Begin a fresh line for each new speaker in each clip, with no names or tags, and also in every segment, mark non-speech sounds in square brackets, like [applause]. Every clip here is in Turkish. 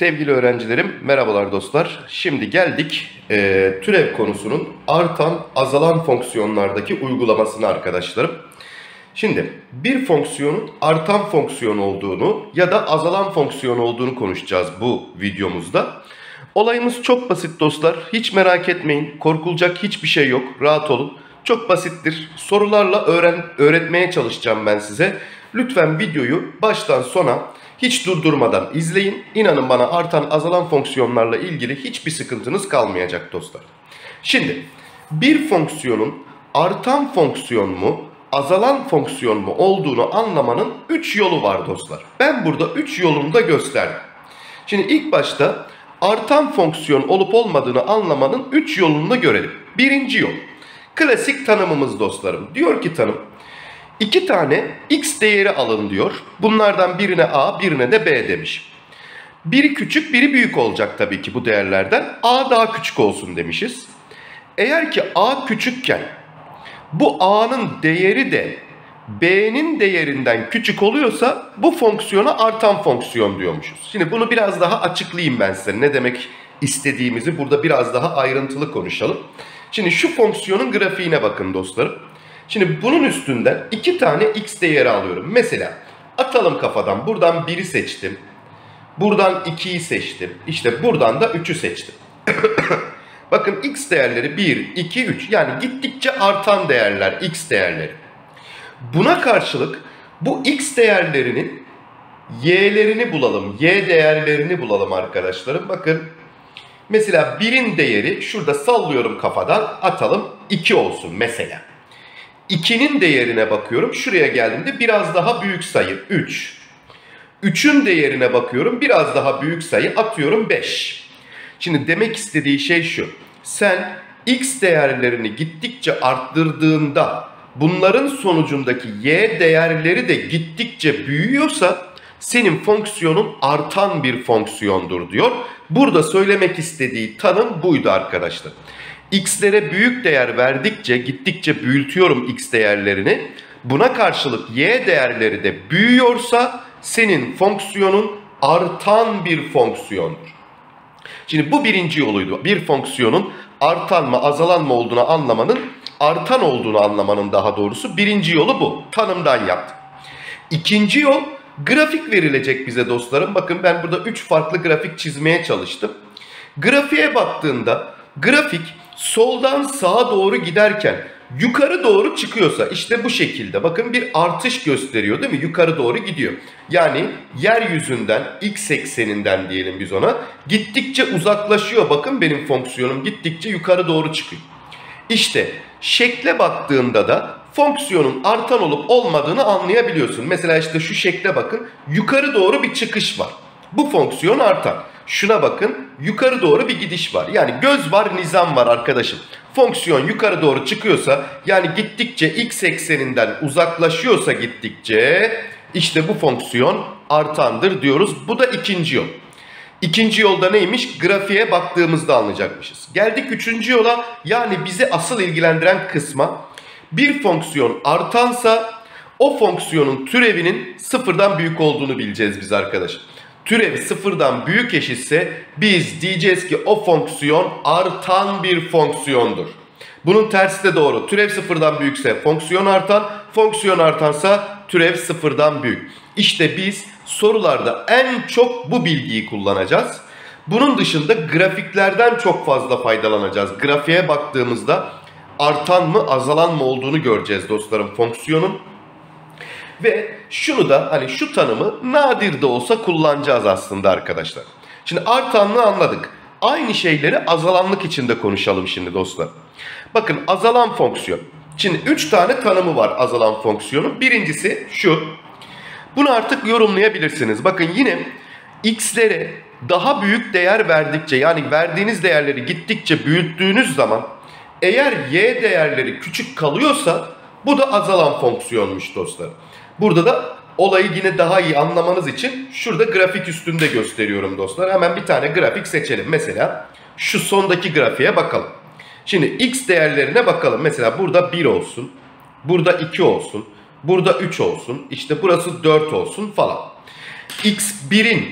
Sevgili öğrencilerim, merhabalar dostlar. Şimdi geldik e, türev konusunun artan, azalan fonksiyonlardaki uygulamasına arkadaşlarım. Şimdi bir fonksiyonun artan fonksiyon olduğunu ya da azalan fonksiyon olduğunu konuşacağız bu videomuzda. Olayımız çok basit dostlar. Hiç merak etmeyin. Korkulacak hiçbir şey yok. Rahat olun. Çok basittir. Sorularla öğren öğretmeye çalışacağım ben size. Lütfen videoyu baştan sona hiç durdurmadan izleyin. İnanın bana artan azalan fonksiyonlarla ilgili hiçbir sıkıntınız kalmayacak dostlar. Şimdi bir fonksiyonun artan fonksiyon mu, azalan fonksiyon mu olduğunu anlamanın 3 yolu var dostlar. Ben burada 3 yolunu da gösterdim. Şimdi ilk başta artan fonksiyon olup olmadığını anlamanın 3 yolunu da görelim. Birinci yol. Klasik tanımımız dostlarım. Diyor ki tanım İki tane x değeri alın diyor. Bunlardan birine a, birine de b demiş. Biri küçük, biri büyük olacak tabii ki bu değerlerden. a daha küçük olsun demişiz. Eğer ki a küçükken bu a'nın değeri de b'nin değerinden küçük oluyorsa bu fonksiyona artan fonksiyon diyormuşuz. Şimdi bunu biraz daha açıklayayım ben size. Ne demek istediğimizi burada biraz daha ayrıntılı konuşalım. Şimdi şu fonksiyonun grafiğine bakın dostlarım. Şimdi bunun üstünden iki tane x değeri alıyorum. Mesela atalım kafadan. Buradan 1'i seçtim. Buradan 2'yi seçtim. İşte buradan da 3'ü seçtim. [coughs] Bakın x değerleri 1, 2, 3. Yani gittikçe artan değerler x değerleri. Buna karşılık bu x değerlerinin y'lerini bulalım. Y değerlerini bulalım arkadaşlarım. Bakın mesela 1'in değeri şurada sallıyorum kafadan atalım 2 olsun mesela. 2'nin değerine bakıyorum. Şuraya geldiğimde biraz daha büyük sayı 3. 3'ün değerine bakıyorum. Biraz daha büyük sayı atıyorum 5. Şimdi demek istediği şey şu. Sen x değerlerini gittikçe arttırdığında bunların sonucundaki y değerleri de gittikçe büyüyorsa senin fonksiyonun artan bir fonksiyondur diyor. Burada söylemek istediği tanım buydu arkadaşlar x'lere büyük değer verdikçe gittikçe büyütüyorum x değerlerini. Buna karşılık y değerleri de büyüyorsa senin fonksiyonun artan bir fonksiyondur. Şimdi bu birinci yoluydu. Bir fonksiyonun artan mı azalan mı olduğunu anlamanın artan olduğunu anlamanın daha doğrusu birinci yolu bu. Tanımdan yaptık. İkinci yol grafik verilecek bize dostlarım. Bakın ben burada 3 farklı grafik çizmeye çalıştım. Grafiğe baktığında grafik soldan sağa doğru giderken yukarı doğru çıkıyorsa işte bu şekilde bakın bir artış gösteriyor değil mi? Yukarı doğru gidiyor. Yani yeryüzünden x ekseninden diyelim biz ona gittikçe uzaklaşıyor. Bakın benim fonksiyonum gittikçe yukarı doğru çıkıyor. İşte şekle baktığında da fonksiyonun artan olup olmadığını anlayabiliyorsun. Mesela işte şu şekle bakın yukarı doğru bir çıkış var. Bu fonksiyon artan. Şuna bakın yukarı doğru bir gidiş var. Yani göz var nizam var arkadaşım. Fonksiyon yukarı doğru çıkıyorsa yani gittikçe x ekseninden uzaklaşıyorsa gittikçe işte bu fonksiyon artandır diyoruz. Bu da ikinci yol. İkinci yolda neymiş? Grafiğe baktığımızda anlayacakmışız. Geldik üçüncü yola yani bizi asıl ilgilendiren kısma. Bir fonksiyon artansa o fonksiyonun türevinin sıfırdan büyük olduğunu bileceğiz biz arkadaşlar türev sıfırdan büyük eşitse biz diyeceğiz ki o fonksiyon artan bir fonksiyondur. Bunun tersi de doğru. Türev sıfırdan büyükse fonksiyon artan, fonksiyon artansa türev sıfırdan büyük. İşte biz sorularda en çok bu bilgiyi kullanacağız. Bunun dışında grafiklerden çok fazla faydalanacağız. Grafiğe baktığımızda artan mı azalan mı olduğunu göreceğiz dostlarım fonksiyonun. Ve şunu da hani şu tanımı nadir de olsa kullanacağız aslında arkadaşlar. Şimdi artanlığı anladık. Aynı şeyleri azalanlık için de konuşalım şimdi dostlar. Bakın azalan fonksiyon. Şimdi 3 tane tanımı var azalan fonksiyonun. Birincisi şu. Bunu artık yorumlayabilirsiniz. Bakın yine x'lere daha büyük değer verdikçe yani verdiğiniz değerleri gittikçe büyüttüğünüz zaman eğer y değerleri küçük kalıyorsa bu da azalan fonksiyonmuş dostlar. Burada da olayı yine daha iyi anlamanız için şurada grafik üstünde gösteriyorum dostlar. Hemen bir tane grafik seçelim. Mesela şu sondaki grafiğe bakalım. Şimdi x değerlerine bakalım. Mesela burada 1 olsun. Burada 2 olsun. Burada 3 olsun. İşte burası 4 olsun falan. x1'in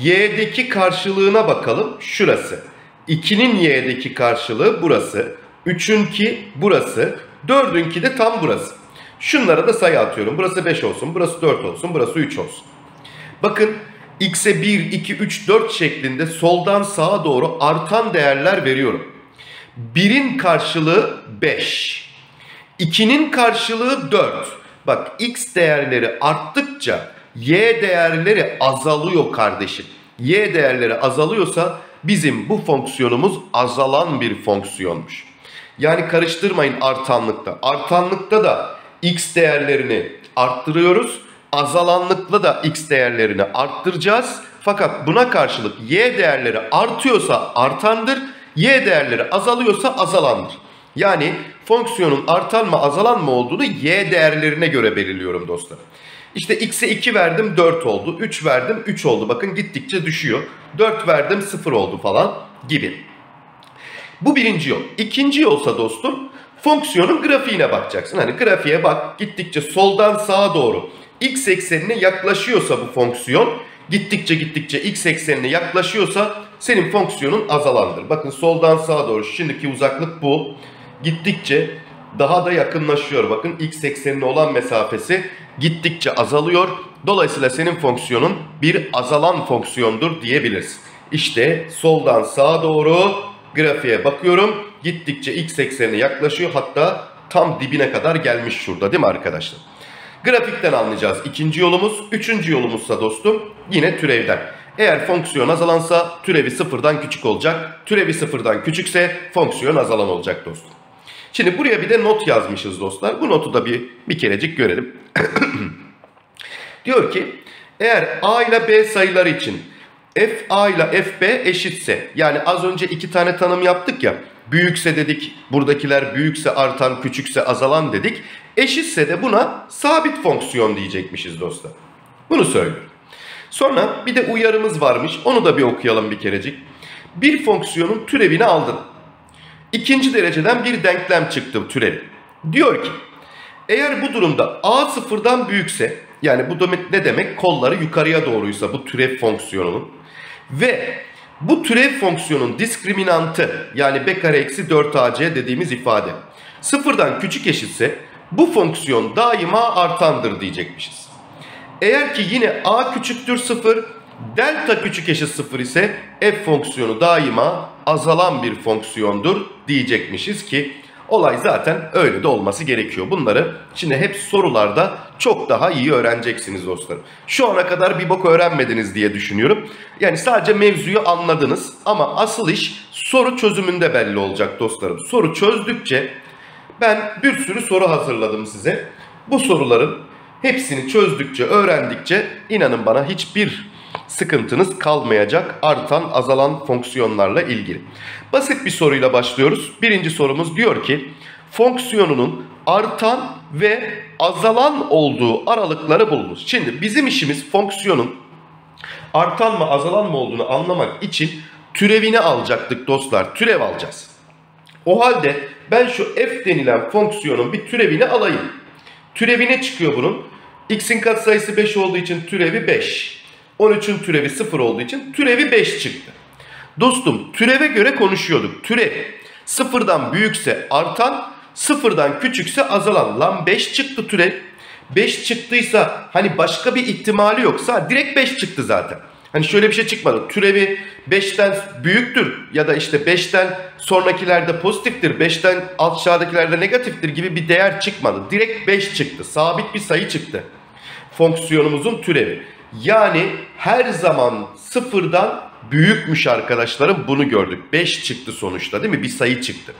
y'deki karşılığına bakalım. Şurası. 2'nin y'deki karşılığı burası. 3'ünki burası. 4'ünki de tam burası. Şunlara da sayı atıyorum. Burası 5 olsun, burası 4 olsun, burası 3 olsun. Bakın x'e 1, 2, 3, 4 şeklinde soldan sağa doğru artan değerler veriyorum. 1'in karşılığı 5. 2'nin karşılığı 4. Bak x değerleri arttıkça y değerleri azalıyor kardeşim. Y değerleri azalıyorsa bizim bu fonksiyonumuz azalan bir fonksiyonmuş. Yani karıştırmayın artanlıkta. Artanlıkta da x değerlerini arttırıyoruz. Azalanlıkla da x değerlerini arttıracağız. Fakat buna karşılık y değerleri artıyorsa artandır, y değerleri azalıyorsa azalandır. Yani fonksiyonun artan mı azalan mı olduğunu y değerlerine göre belirliyorum dostlar. İşte x'e 2 verdim 4 oldu. 3 verdim 3 oldu. Bakın gittikçe düşüyor. 4 verdim 0 oldu falan gibi. Bu birinci yol. İkinci yolsa dostum fonksiyonun grafiğine bakacaksın. Hani grafiğe bak gittikçe soldan sağa doğru x eksenine yaklaşıyorsa bu fonksiyon gittikçe gittikçe x eksenine yaklaşıyorsa senin fonksiyonun azalandır. Bakın soldan sağa doğru şimdiki uzaklık bu. Gittikçe daha da yakınlaşıyor. Bakın x eksenine olan mesafesi gittikçe azalıyor. Dolayısıyla senin fonksiyonun bir azalan fonksiyondur diyebiliriz. İşte soldan sağa doğru grafiğe bakıyorum. Gittikçe x eksenine yaklaşıyor. Hatta tam dibine kadar gelmiş şurada değil mi arkadaşlar? Grafikten anlayacağız ikinci yolumuz. Üçüncü yolumuzsa dostum yine türevden. Eğer fonksiyon azalansa türevi sıfırdan küçük olacak. Türevi sıfırdan küçükse fonksiyon azalan olacak dostum. Şimdi buraya bir de not yazmışız dostlar. Bu notu da bir, bir kerecik görelim. [clears throat] Diyor ki eğer a ile b sayıları için f a ile f b eşitse yani az önce iki tane tanım yaptık ya büyükse dedik buradakiler büyükse artan küçükse azalan dedik eşitse de buna sabit fonksiyon diyecekmişiz dostlar. Bunu söylüyor. Sonra bir de uyarımız varmış onu da bir okuyalım bir kerecik. Bir fonksiyonun türevini aldın. İkinci dereceden bir denklem çıktı türevi. Diyor ki eğer bu durumda a sıfırdan büyükse yani bu demek ne demek? Kolları yukarıya doğruysa bu türev fonksiyonunun ve bu türev fonksiyonun diskriminantı yani b kare eksi 4ac dediğimiz ifade sıfırdan küçük eşitse bu fonksiyon daima artandır diyecekmişiz. Eğer ki yine a küçüktür 0 delta küçük eşit 0 ise f fonksiyonu daima azalan bir fonksiyondur diyecekmişiz ki olay zaten öyle de olması gerekiyor. Bunları şimdi hep sorularda çok daha iyi öğreneceksiniz dostlarım. Şu ana kadar bir bok öğrenmediniz diye düşünüyorum. Yani sadece mevzuyu anladınız ama asıl iş soru çözümünde belli olacak dostlarım. Soru çözdükçe ben bir sürü soru hazırladım size. Bu soruların hepsini çözdükçe, öğrendikçe inanın bana hiçbir sıkıntınız kalmayacak artan azalan fonksiyonlarla ilgili. Basit bir soruyla başlıyoruz. Birinci sorumuz diyor ki fonksiyonunun artan ve azalan olduğu aralıkları bulunuz. Şimdi bizim işimiz fonksiyonun artan mı azalan mı olduğunu anlamak için türevini alacaktık dostlar. Türev alacağız. O halde ben şu f denilen fonksiyonun bir türevini alayım. Türevi ne çıkıyor bunun? x'in katsayısı 5 olduğu için türevi 5. 13'ün türevi 0 olduğu için türevi 5 çıktı. Dostum türeve göre konuşuyorduk. Türev sıfırdan büyükse artan, sıfırdan küçükse azalan. Lan 5 çıktı türev. 5 çıktıysa hani başka bir ihtimali yoksa direkt 5 çıktı zaten. Hani şöyle bir şey çıkmadı. Türevi 5'ten büyüktür ya da işte 5'ten sonrakilerde pozitiftir, 5'ten aşağıdakilerde negatiftir gibi bir değer çıkmadı. Direkt 5 çıktı. Sabit bir sayı çıktı. Fonksiyonumuzun türevi. Yani her zaman sıfırdan büyükmüş arkadaşlarım bunu gördük. 5 çıktı sonuçta değil mi? Bir sayı çıktı.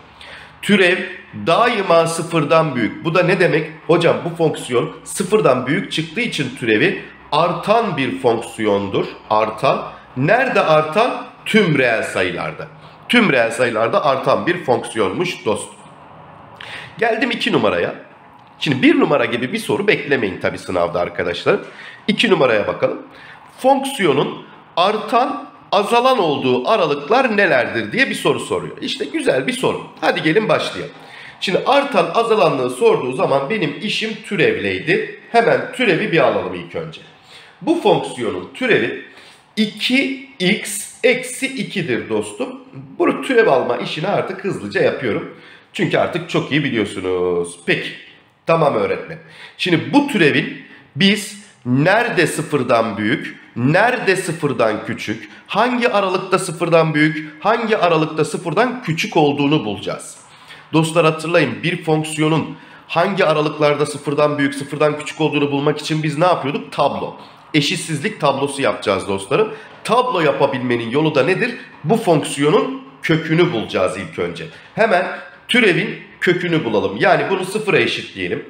Türev daima sıfırdan büyük. Bu da ne demek? Hocam bu fonksiyon sıfırdan büyük çıktığı için türevi artan bir fonksiyondur. Artan. Nerede artan? Tüm reel sayılarda. Tüm reel sayılarda artan bir fonksiyonmuş dost. Geldim 2 numaraya. Şimdi 1 numara gibi bir soru beklemeyin tabi sınavda arkadaşlar. 2 numaraya bakalım. Fonksiyonun artan azalan olduğu aralıklar nelerdir diye bir soru soruyor. İşte güzel bir soru. Hadi gelin başlayalım. Şimdi artan azalanlığı sorduğu zaman benim işim türevleydi. Hemen türevi bir alalım ilk önce. Bu fonksiyonun türevi 2x eksi 2'dir dostum. Bu türev alma işini artık hızlıca yapıyorum. Çünkü artık çok iyi biliyorsunuz. Peki. Tamam öğretmen. Şimdi bu türevin biz nerede sıfırdan büyük, nerede sıfırdan küçük, hangi aralıkta sıfırdan büyük, hangi aralıkta sıfırdan küçük olduğunu bulacağız. Dostlar hatırlayın bir fonksiyonun hangi aralıklarda sıfırdan büyük, sıfırdan küçük olduğunu bulmak için biz ne yapıyorduk? Tablo. Eşitsizlik tablosu yapacağız dostlarım. Tablo yapabilmenin yolu da nedir? Bu fonksiyonun kökünü bulacağız ilk önce. Hemen türevin kökünü bulalım. Yani bunu sıfıra eşitleyelim.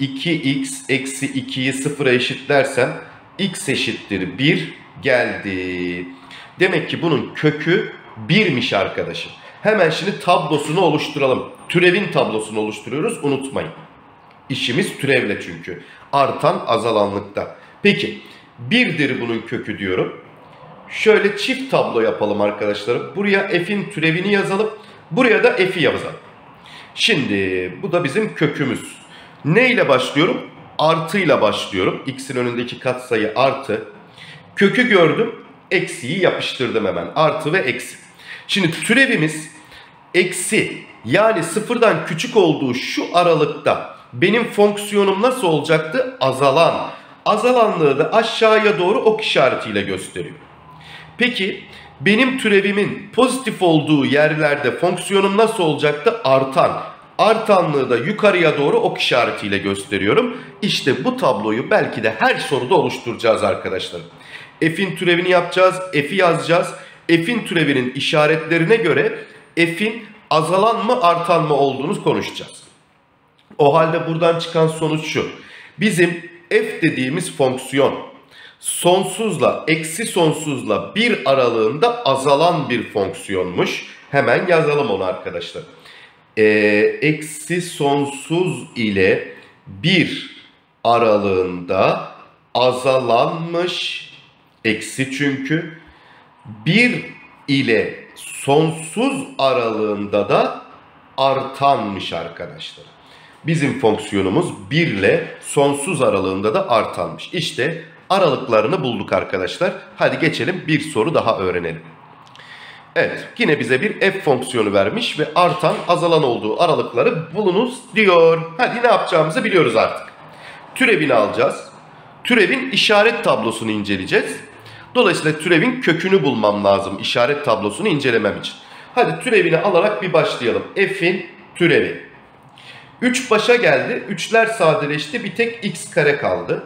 2x eksi 2'yi sıfıra eşitlersem x eşittir 1 geldi. Demek ki bunun kökü 1'miş arkadaşım. Hemen şimdi tablosunu oluşturalım. Türevin tablosunu oluşturuyoruz unutmayın. İşimiz türevle çünkü. Artan azalanlıkta. Peki 1'dir bunun kökü diyorum. Şöyle çift tablo yapalım arkadaşlarım. Buraya f'in türevini yazalım. Buraya da f'i yazalım. Şimdi bu da bizim kökümüz. Ne ile başlıyorum? Artıyla başlıyorum. X'in önündeki katsayı artı. Kökü gördüm. Eksiyi yapıştırdım hemen. Artı ve eksi. Şimdi türevimiz eksi yani sıfırdan küçük olduğu şu aralıkta benim fonksiyonum nasıl olacaktı? Azalan. Azalanlığı da aşağıya doğru ok işaretiyle gösteriyor. Peki benim türevimin pozitif olduğu yerlerde fonksiyonum nasıl olacaktı? Artan. Artanlığı da yukarıya doğru ok işaretiyle gösteriyorum. İşte bu tabloyu belki de her soruda oluşturacağız arkadaşlar. F'in türevini yapacağız, F'i yazacağız. F'in türevinin işaretlerine göre F'in azalan mı artan mı olduğunu konuşacağız. O halde buradan çıkan sonuç şu. Bizim F dediğimiz fonksiyon sonsuzla eksi sonsuzla bir aralığında azalan bir fonksiyonmuş. Hemen yazalım onu arkadaşlar. Ee, eksi sonsuz ile bir aralığında azalanmış. Eksi çünkü. bir ile sonsuz aralığında da artanmış arkadaşlar. Bizim fonksiyonumuz 1 ile sonsuz aralığında da artanmış. İşte aralıklarını bulduk arkadaşlar. Hadi geçelim bir soru daha öğrenelim. Evet yine bize bir f fonksiyonu vermiş ve artan azalan olduğu aralıkları bulunuz diyor. Hadi ne yapacağımızı biliyoruz artık. Türevini alacağız. Türevin işaret tablosunu inceleyeceğiz. Dolayısıyla türevin kökünü bulmam lazım işaret tablosunu incelemem için. Hadi türevini alarak bir başlayalım. F'in türevi. 3 başa geldi. 3'ler sadeleşti. Bir tek x kare kaldı.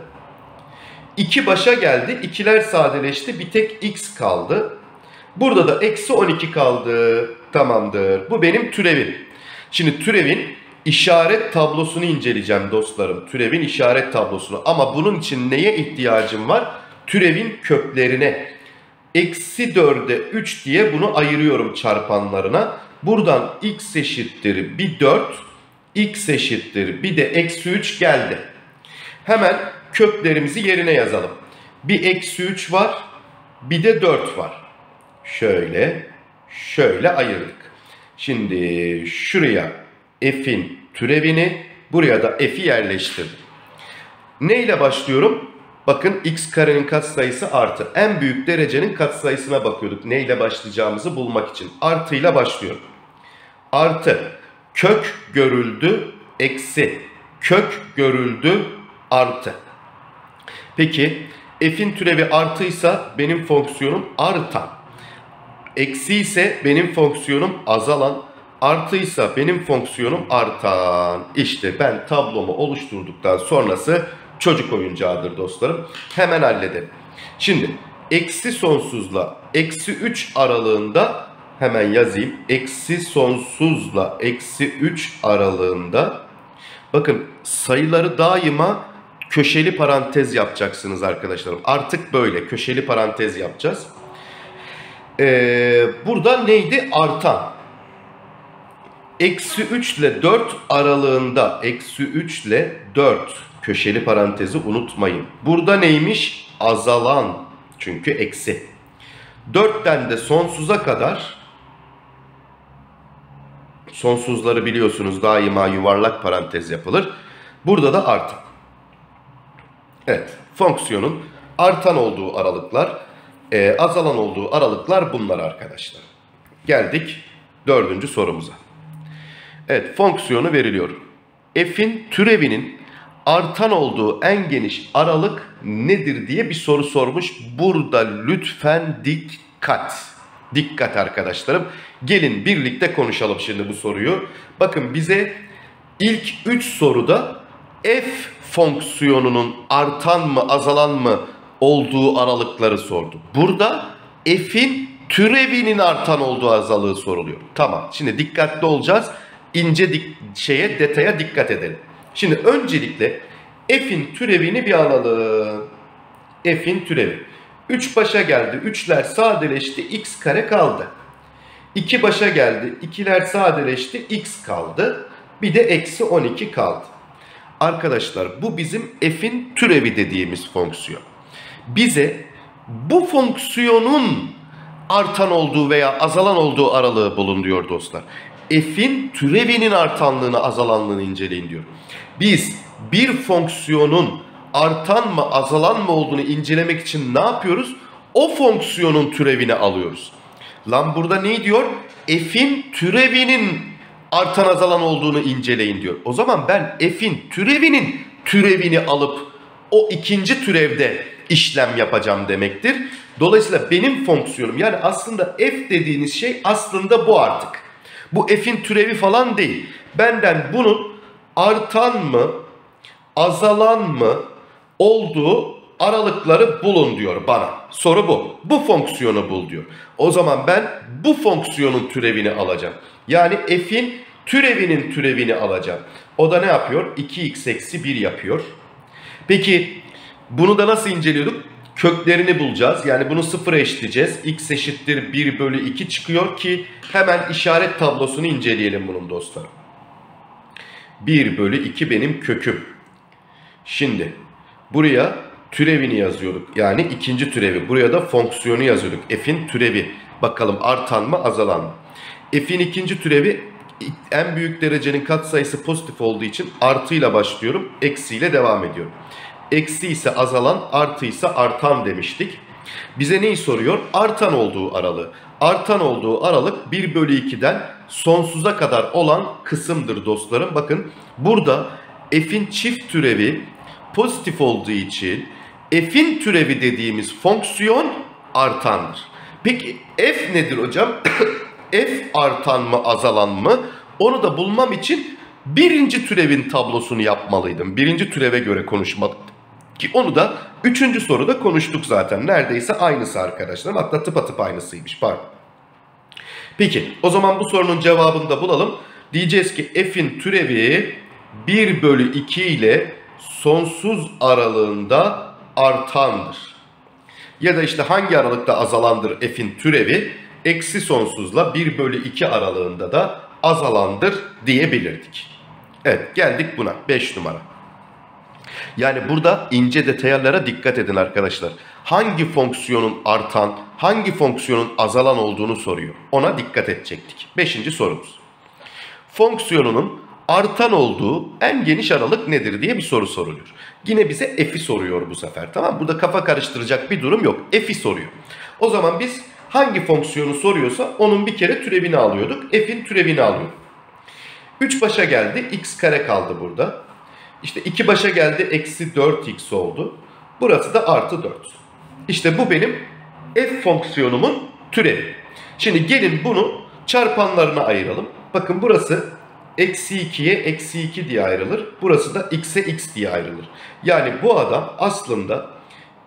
2 başa geldi. 2'ler sadeleşti. Bir tek x kaldı. Burada da eksi 12 kaldı. Tamamdır. Bu benim türevim. Şimdi türevin işaret tablosunu inceleyeceğim dostlarım. Türevin işaret tablosunu. Ama bunun için neye ihtiyacım var? Türevin köklerine. Eksi 4'e 3 diye bunu ayırıyorum çarpanlarına. Buradan x eşittir bir 4 x eşittir bir de eksi 3 geldi. Hemen köklerimizi yerine yazalım. Bir eksi 3 var bir de 4 var. Şöyle şöyle ayırdık. Şimdi şuraya f'in türevini buraya da f'i yerleştirdim. Ne ile başlıyorum? Bakın x karenin katsayısı artı. En büyük derecenin katsayısına bakıyorduk. Ne ile başlayacağımızı bulmak için. Artı ile başlıyorum. Artı kök görüldü eksi kök görüldü artı. Peki f'in türevi artıysa benim fonksiyonum artan. Eksi ise benim fonksiyonum azalan. Artıysa benim fonksiyonum artan. İşte ben tablomu oluşturduktan sonrası çocuk oyuncağıdır dostlarım. Hemen halledelim. Şimdi eksi sonsuzla eksi 3 aralığında hemen yazayım. Eksi sonsuzla eksi 3 aralığında bakın sayıları daima köşeli parantez yapacaksınız arkadaşlarım. Artık böyle köşeli parantez yapacağız. Ee, burada neydi? Artan. Eksi 3 ile 4 aralığında eksi 3 ile 4 köşeli parantezi unutmayın. Burada neymiş? Azalan. Çünkü eksi. 4'ten de sonsuza kadar Sonsuzları biliyorsunuz daima yuvarlak parantez yapılır. Burada da artan. Evet fonksiyonun artan olduğu aralıklar e, azalan olduğu aralıklar bunlar arkadaşlar. Geldik dördüncü sorumuza. Evet fonksiyonu veriliyor. F'in türevinin artan olduğu en geniş aralık nedir diye bir soru sormuş. Burada lütfen dikkat. Dikkat arkadaşlarım. Gelin birlikte konuşalım şimdi bu soruyu. Bakın bize ilk 3 soruda f fonksiyonunun artan mı azalan mı olduğu aralıkları sordu. Burada f'in türevinin artan olduğu azalığı soruluyor. Tamam şimdi dikkatli olacağız. İnce dik şeye detaya dikkat edelim. Şimdi öncelikle f'in türevini bir alalım. f'in türevi. 3 başa geldi. 3'ler sadeleşti. x kare kaldı. 2 başa geldi. 2'ler sadeleşti. x kaldı. Bir de eksi 12 kaldı. Arkadaşlar bu bizim f'in türevi dediğimiz fonksiyon. Bize bu fonksiyonun artan olduğu veya azalan olduğu aralığı bulun diyor dostlar. F'in türevinin artanlığını azalanlığını inceleyin diyor. Biz bir fonksiyonun artan mı azalan mı olduğunu incelemek için ne yapıyoruz? O fonksiyonun türevini alıyoruz. Lan burada ne diyor? F'in türevinin artan azalan olduğunu inceleyin diyor. O zaman ben f'in türevinin türevini alıp o ikinci türevde işlem yapacağım demektir. Dolayısıyla benim fonksiyonum yani aslında f dediğiniz şey aslında bu artık. Bu f'in türevi falan değil. Benden bunun artan mı, azalan mı olduğu aralıkları bulun diyor bana. Soru bu. Bu fonksiyonu bul diyor. O zaman ben bu fonksiyonun türevini alacağım. Yani f'in türevinin türevini alacağım. O da ne yapıyor? 2x eksi 1 yapıyor. Peki bunu da nasıl inceliyorduk? Köklerini bulacağız. Yani bunu sıfıra eşitleyeceğiz. x eşittir 1 bölü 2 çıkıyor ki hemen işaret tablosunu inceleyelim bunun dostlarım. 1 bölü 2 benim köküm. Şimdi buraya türevini yazıyorduk. Yani ikinci türevi. Buraya da fonksiyonu yazıyorduk. F'in türevi. Bakalım artan mı azalan mı? F'in ikinci türevi en büyük derecenin katsayısı pozitif olduğu için artıyla başlıyorum. Eksiyle devam ediyorum. Eksi ise azalan, artı ise artan demiştik. Bize neyi soruyor? Artan olduğu aralığı. Artan olduğu aralık 1 bölü 2'den sonsuza kadar olan kısımdır dostlarım. Bakın burada f'in çift türevi pozitif olduğu için f'in türevi dediğimiz fonksiyon artandır. Peki f nedir hocam? [coughs] f artan mı azalan mı? Onu da bulmam için birinci türevin tablosunu yapmalıydım. Birinci türeve göre konuşmalıydım. Ki onu da üçüncü soruda konuştuk zaten. Neredeyse aynısı arkadaşlar. Hatta tıpatıp aynısıymış pardon. Peki o zaman bu sorunun cevabını da bulalım. Diyeceğiz ki f'in türevi 1 bölü 2 ile sonsuz aralığında artandır. Ya da işte hangi aralıkta azalandır f'in türevi? Eksi sonsuzla 1 bölü 2 aralığında da azalandır diyebilirdik. Evet geldik buna 5 numara. Yani burada ince detaylara dikkat edin arkadaşlar. Hangi fonksiyonun artan, hangi fonksiyonun azalan olduğunu soruyor. Ona dikkat edecektik. Beşinci sorumuz. Fonksiyonunun artan olduğu en geniş aralık nedir diye bir soru soruluyor. Yine bize f'i soruyor bu sefer tamam Burada kafa karıştıracak bir durum yok. F'i soruyor. O zaman biz hangi fonksiyonu soruyorsa onun bir kere türevini alıyorduk. F'in türevini alıyorduk. 3 başa geldi. X kare kaldı burada. İşte 2 başa geldi. Eksi 4x oldu. Burası da artı 4. İşte bu benim f fonksiyonumun türevi. Şimdi gelin bunu çarpanlarına ayıralım. Bakın burası eksi 2'ye eksi 2 diye ayrılır. Burası da x'e x diye ayrılır. Yani bu adam aslında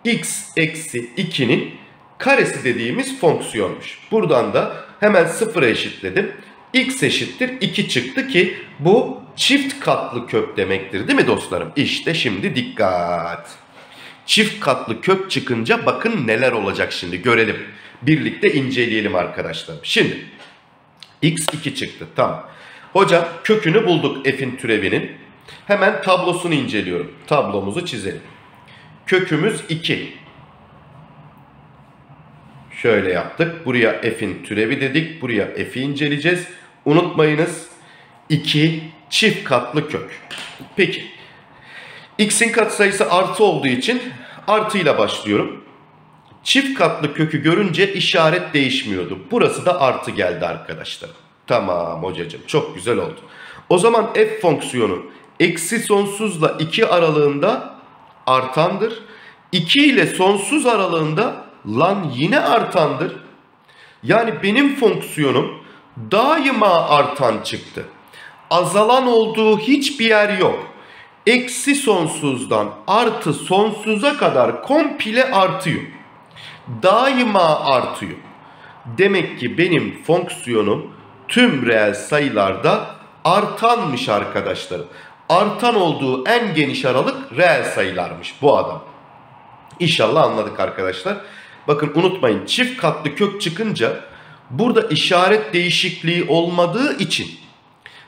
x eksi 2'nin karesi dediğimiz fonksiyonmuş. Buradan da hemen sıfıra eşitledim. X eşittir 2 çıktı ki bu çift katlı kök demektir değil mi dostlarım? İşte şimdi dikkat. Çift katlı kök çıkınca bakın neler olacak şimdi görelim. Birlikte inceleyelim arkadaşlar. Şimdi x 2 çıktı tamam. Hocam kökünü bulduk f'in türevinin. Hemen tablosunu inceliyorum. Tablomuzu çizelim. Kökümüz 2. Şöyle yaptık. Buraya f'in türevi dedik. Buraya f'i inceleyeceğiz. Unutmayınız 2 çift katlı kök. Peki. X'in katsayısı artı olduğu için artıyla başlıyorum. Çift katlı kökü görünce işaret değişmiyordu. Burası da artı geldi arkadaşlar. Tamam hocacığım çok güzel oldu. O zaman f fonksiyonu eksi sonsuzla 2 aralığında artandır. 2 ile sonsuz aralığında lan yine artandır. Yani benim fonksiyonum daima artan çıktı. Azalan olduğu hiçbir yer yok. Eksi sonsuzdan artı sonsuza kadar komple artıyor. Daima artıyor. Demek ki benim fonksiyonum tüm reel sayılarda artanmış arkadaşlarım. Artan olduğu en geniş aralık reel sayılarmış bu adam. İnşallah anladık arkadaşlar. Bakın unutmayın çift katlı kök çıkınca burada işaret değişikliği olmadığı için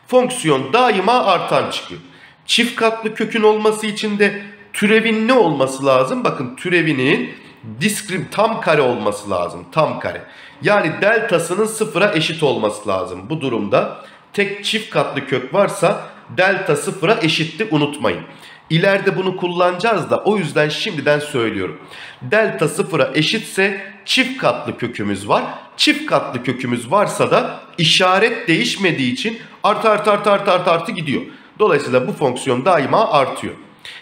fonksiyon daima artan çıkıyor. Çift katlı kökün olması için de türevin ne olması lazım? Bakın türevinin diskrim tam kare olması lazım. Tam kare. Yani deltasının sıfıra eşit olması lazım. Bu durumda tek çift katlı kök varsa delta sıfıra eşitti unutmayın. İleride bunu kullanacağız da o yüzden şimdiden söylüyorum. Delta sıfıra eşitse çift katlı kökümüz var. Çift katlı kökümüz varsa da işaret değişmediği için artı artı artı artı artı artı gidiyor. Dolayısıyla bu fonksiyon daima artıyor.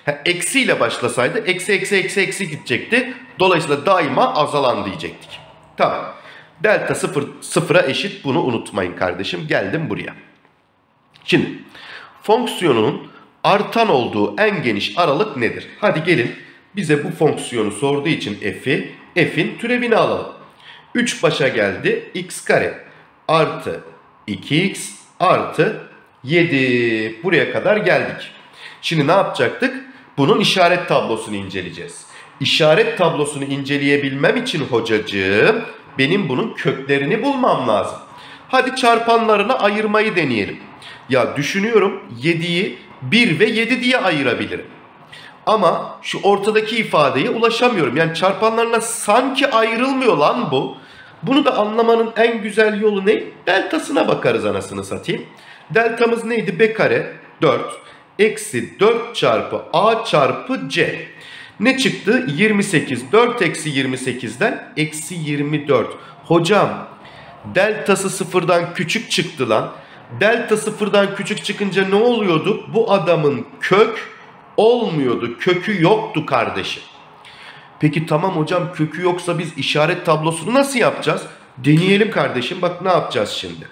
Ha, eksiyle başlasaydı eksi eksi eksi eksi gidecekti. Dolayısıyla daima azalan diyecektik. Tamam. Delta sıfır, sıfıra eşit bunu unutmayın kardeşim. Geldim buraya. Şimdi fonksiyonun artan olduğu en geniş aralık nedir? Hadi gelin bize bu fonksiyonu sorduğu için f'i, f'in türevini alalım. 3 başa geldi x kare artı 2x artı 7. Buraya kadar geldik. Şimdi ne yapacaktık? Bunun işaret tablosunu inceleyeceğiz. İşaret tablosunu inceleyebilmem için hocacığım benim bunun köklerini bulmam lazım. Hadi çarpanlarına ayırmayı deneyelim. Ya düşünüyorum 7'yi 1 ve 7 diye ayırabilirim. Ama şu ortadaki ifadeye ulaşamıyorum. Yani çarpanlarına sanki ayrılmıyor lan bu. Bunu da anlamanın en güzel yolu ne? Deltasına bakarız anasını satayım. Deltamız neydi? B kare 4 eksi 4 çarpı A çarpı C. Ne çıktı? 28. 4 eksi 28'den eksi 24. Hocam deltası sıfırdan küçük çıktı lan. Delta sıfırdan küçük çıkınca ne oluyordu? Bu adamın kök olmuyordu. Kökü yoktu kardeşim. Peki tamam hocam kökü yoksa biz işaret tablosunu nasıl yapacağız? Deneyelim kardeşim. Bak ne yapacağız şimdi.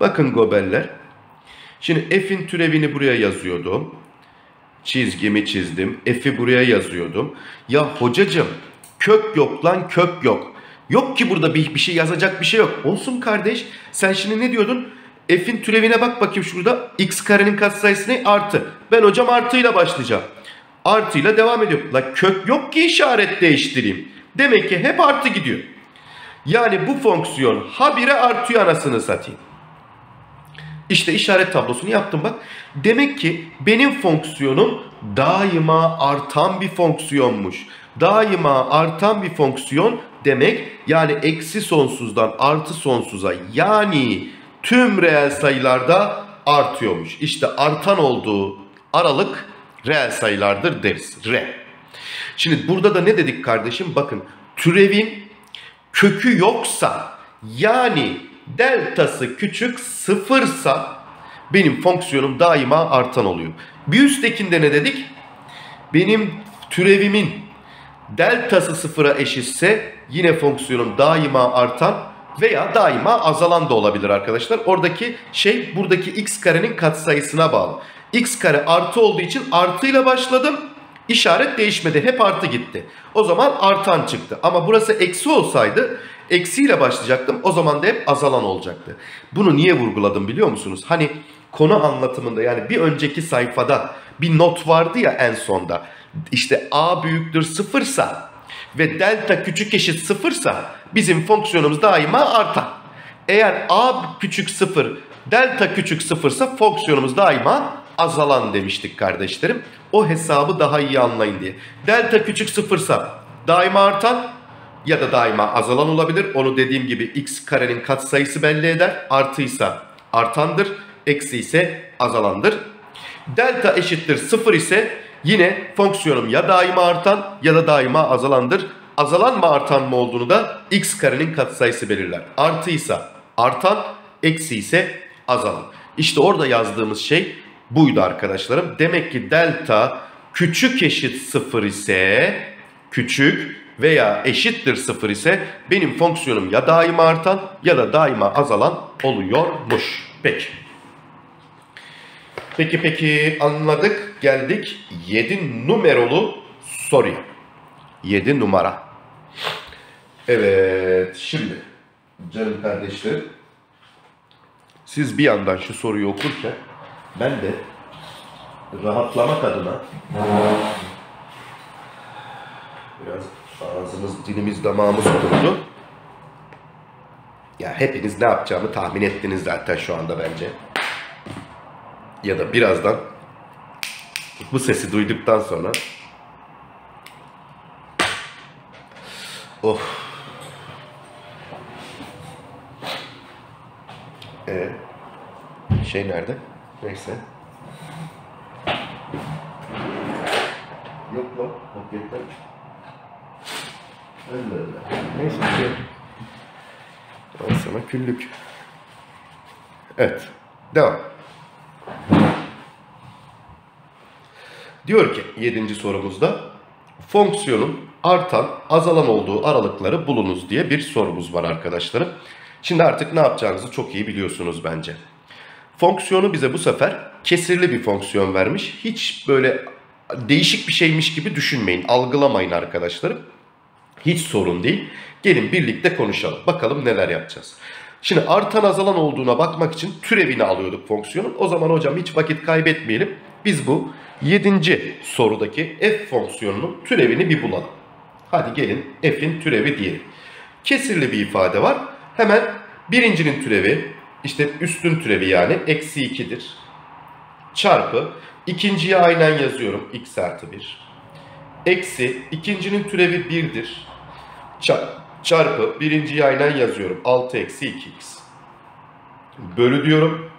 Bakın gobeller. Şimdi f'in türevini buraya yazıyordum. Çizgimi çizdim. F'i buraya yazıyordum. Ya hocacım kök yok lan kök yok. Yok ki burada bir, bir şey yazacak bir şey yok. Olsun kardeş. Sen şimdi ne diyordun? F'in türevine bak bakayım şurada. X karenin katsayısı ne? Artı. Ben hocam artıyla başlayacağım. Artıyla devam ediyor. La kök yok ki işaret değiştireyim. Demek ki hep artı gidiyor. Yani bu fonksiyon habire artıyor anasını satayım. İşte işaret tablosunu yaptım bak. Demek ki benim fonksiyonum daima artan bir fonksiyonmuş. Daima artan bir fonksiyon demek yani eksi sonsuzdan artı sonsuza yani tüm reel sayılarda artıyormuş. İşte artan olduğu aralık reel sayılardır deriz. R. Şimdi burada da ne dedik kardeşim? Bakın türevin kökü yoksa yani deltası küçük sıfırsa benim fonksiyonum daima artan oluyor. Bir üsttekinde ne dedik? Benim türevimin deltası sıfıra eşitse yine fonksiyonum daima artan veya daima azalan da olabilir arkadaşlar. Oradaki şey buradaki x karenin katsayısına bağlı. x kare artı olduğu için artıyla başladım. İşaret değişmedi. Hep artı gitti. O zaman artan çıktı. Ama burası eksi olsaydı eksiyle başlayacaktım. O zaman da hep azalan olacaktı. Bunu niye vurguladım biliyor musunuz? Hani konu anlatımında yani bir önceki sayfada bir not vardı ya en sonda. İşte a büyüktür sıfırsa ve delta küçük eşit sıfırsa bizim fonksiyonumuz daima artar. Eğer a küçük sıfır delta küçük sıfırsa fonksiyonumuz daima azalan demiştik kardeşlerim. O hesabı daha iyi anlayın diye. Delta küçük sıfırsa daima artan ya da daima azalan olabilir. Onu dediğim gibi x karenin katsayısı belli eder. Artıysa artandır, eksi ise azalandır. Delta eşittir sıfır ise yine fonksiyonum ya daima artan ya da daima azalandır. azalan mı artan mı olduğunu da x karenin katsayısı belirler. Artıysa artan, eksi ise azalan. İşte orada yazdığımız şey buydu arkadaşlarım. Demek ki delta küçük eşit sıfır ise küçük veya eşittir sıfır ise benim fonksiyonum ya daima artan ya da daima azalan oluyormuş. Peki. Peki peki anladık geldik 7 numaralı soruya. 7 numara. Evet şimdi canım kardeşlerim siz bir yandan şu soruyu okurken ben de rahatlamak adına biraz ağzımız dilimiz damağımız kurudu. Ya hepiniz ne yapacağımı tahmin ettiniz zaten şu anda bence. Ya da birazdan bu sesi duyduktan sonra Of. Ee, şey nerede? Neyse. Yok lan. Hakikaten. Allah Allah. Neyse. Şey. Al sana küllük. Evet. Devam. Diyor ki 7. sorumuzda fonksiyonun artan, azalan olduğu aralıkları bulunuz diye bir sorumuz var arkadaşlarım. Şimdi artık ne yapacağınızı çok iyi biliyorsunuz bence. Fonksiyonu bize bu sefer kesirli bir fonksiyon vermiş. Hiç böyle değişik bir şeymiş gibi düşünmeyin, algılamayın arkadaşlarım. Hiç sorun değil. Gelin birlikte konuşalım. Bakalım neler yapacağız. Şimdi artan azalan olduğuna bakmak için türevini alıyorduk fonksiyonun. O zaman hocam hiç vakit kaybetmeyelim. Biz bu 7. sorudaki f fonksiyonunun türevini bir bulalım. Hadi gelin f'in türevi diyelim. Kesirli bir ifade var. Hemen birincinin türevi işte üstün türevi yani eksi 2'dir. Çarpı ikinciye aynen yazıyorum x artı 1. Eksi ikincinin türevi 1'dir. Çarpı birinciye aynen yazıyorum 6 eksi 2x. Bölü diyorum.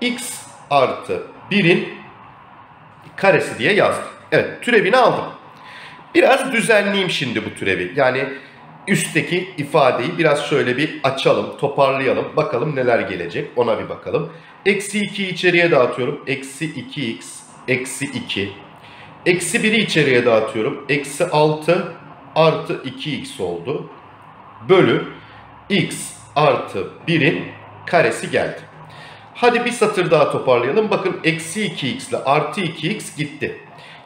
x artı 1'in karesi diye yazdım. Evet türevini aldım. Biraz düzenleyeyim şimdi bu türevi. Yani üstteki ifadeyi biraz şöyle bir açalım, toparlayalım. Bakalım neler gelecek ona bir bakalım. Eksi 2'yi içeriye dağıtıyorum. Eksi 2x, eksi 2. Eksi 1'i içeriye dağıtıyorum. Eksi 6 artı 2x oldu. Bölü x artı 1'in karesi geldi. Hadi bir satır daha toparlayalım. Bakın eksi 2x ile artı 2x gitti.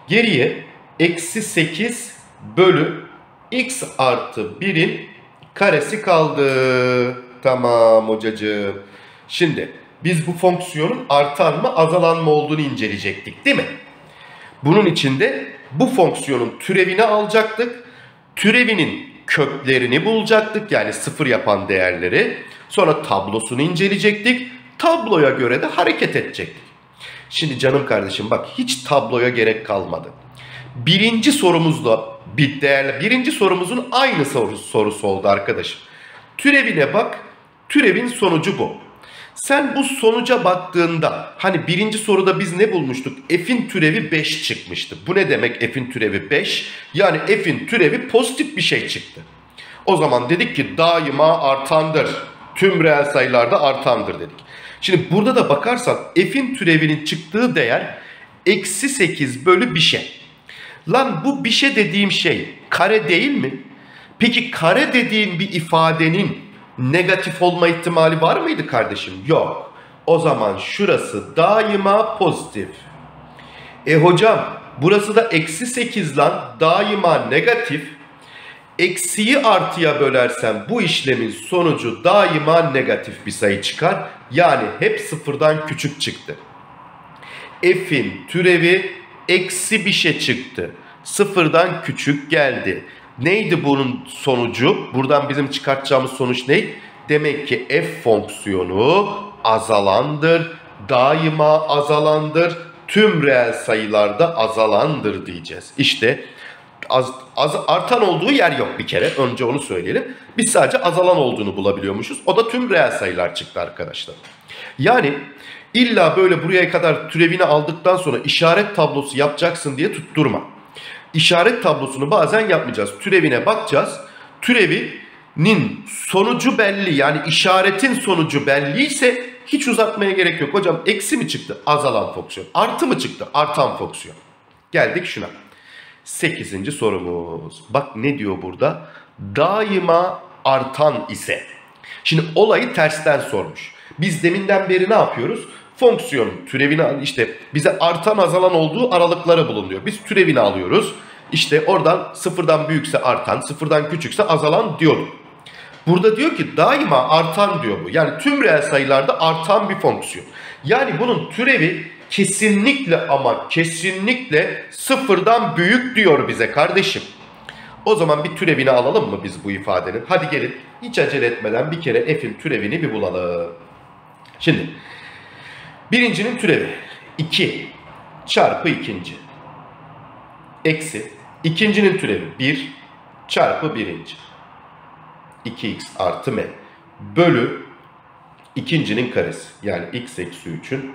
Geriye eksi 8 bölü x artı 1'in karesi kaldı. Tamam hocacığım. Şimdi biz bu fonksiyonun artan mı azalan mı olduğunu inceleyecektik değil mi? Bunun için de bu fonksiyonun türevini alacaktık. Türevinin köklerini bulacaktık yani sıfır yapan değerleri. Sonra tablosunu inceleyecektik. Tabloya göre de hareket edecektik. Şimdi canım kardeşim bak hiç tabloya gerek kalmadı. Birinci sorumuzda bir değerli, birinci sorumuzun aynı sorusu, sorusu oldu arkadaşım. Türevine bak, türevin sonucu bu. Sen bu sonuca baktığında hani birinci soruda biz ne bulmuştuk? F'in türevi 5 çıkmıştı. Bu ne demek F'in türevi 5? Yani F'in türevi pozitif bir şey çıktı. O zaman dedik ki daima artandır. Tüm reel sayılarda artandır dedik. Şimdi burada da bakarsan F'in türevinin çıktığı değer eksi 8 bölü bir şey. Lan bu bir şey dediğim şey kare değil mi? Peki kare dediğim bir ifadenin negatif olma ihtimali var mıydı kardeşim? Yok. O zaman şurası daima pozitif. E hocam burası da eksi 8 lan daima negatif. Eksiyi artıya bölersem bu işlemin sonucu daima negatif bir sayı çıkar. Yani hep sıfırdan küçük çıktı. F'in türevi eksi bir şey çıktı. Sıfırdan küçük geldi. Neydi bunun sonucu? Buradan bizim çıkartacağımız sonuç ne? Demek ki f fonksiyonu azalandır. Daima azalandır. Tüm reel sayılarda azalandır diyeceğiz. İşte az, az, artan olduğu yer yok bir kere. Önce onu söyleyelim. Biz sadece azalan olduğunu bulabiliyormuşuz. O da tüm reel sayılar çıktı arkadaşlar. Yani illa böyle buraya kadar türevini aldıktan sonra işaret tablosu yapacaksın diye tutturma. İşaret tablosunu bazen yapmayacağız. Türevine bakacağız. Türevinin sonucu belli yani işaretin sonucu belliyse hiç uzatmaya gerek yok. Hocam eksi mi çıktı? Azalan fonksiyon. Artı mı çıktı? Artan fonksiyon. Geldik şuna. Sekizinci sorumuz. Bak ne diyor burada? Daima artan ise. Şimdi olayı tersten sormuş. Biz deminden beri ne yapıyoruz? Fonksiyon türevini işte bize artan azalan olduğu aralıkları bulunuyor. Biz türevini alıyoruz. İşte oradan sıfırdan büyükse artan, sıfırdan küçükse azalan diyorduk. Burada diyor ki daima artan diyor bu. Yani tüm reel sayılarda artan bir fonksiyon. Yani bunun türevi kesinlikle ama kesinlikle sıfırdan büyük diyor bize kardeşim. O zaman bir türevini alalım mı biz bu ifadenin? Hadi gelin hiç acele etmeden bir kere f'in türevini bir bulalım. Şimdi birincinin türevi 2 çarpı ikinci eksi ikincinin türevi 1 çarpı birinci 2x artı m bölü ikincinin karesi yani x eksi 3'ün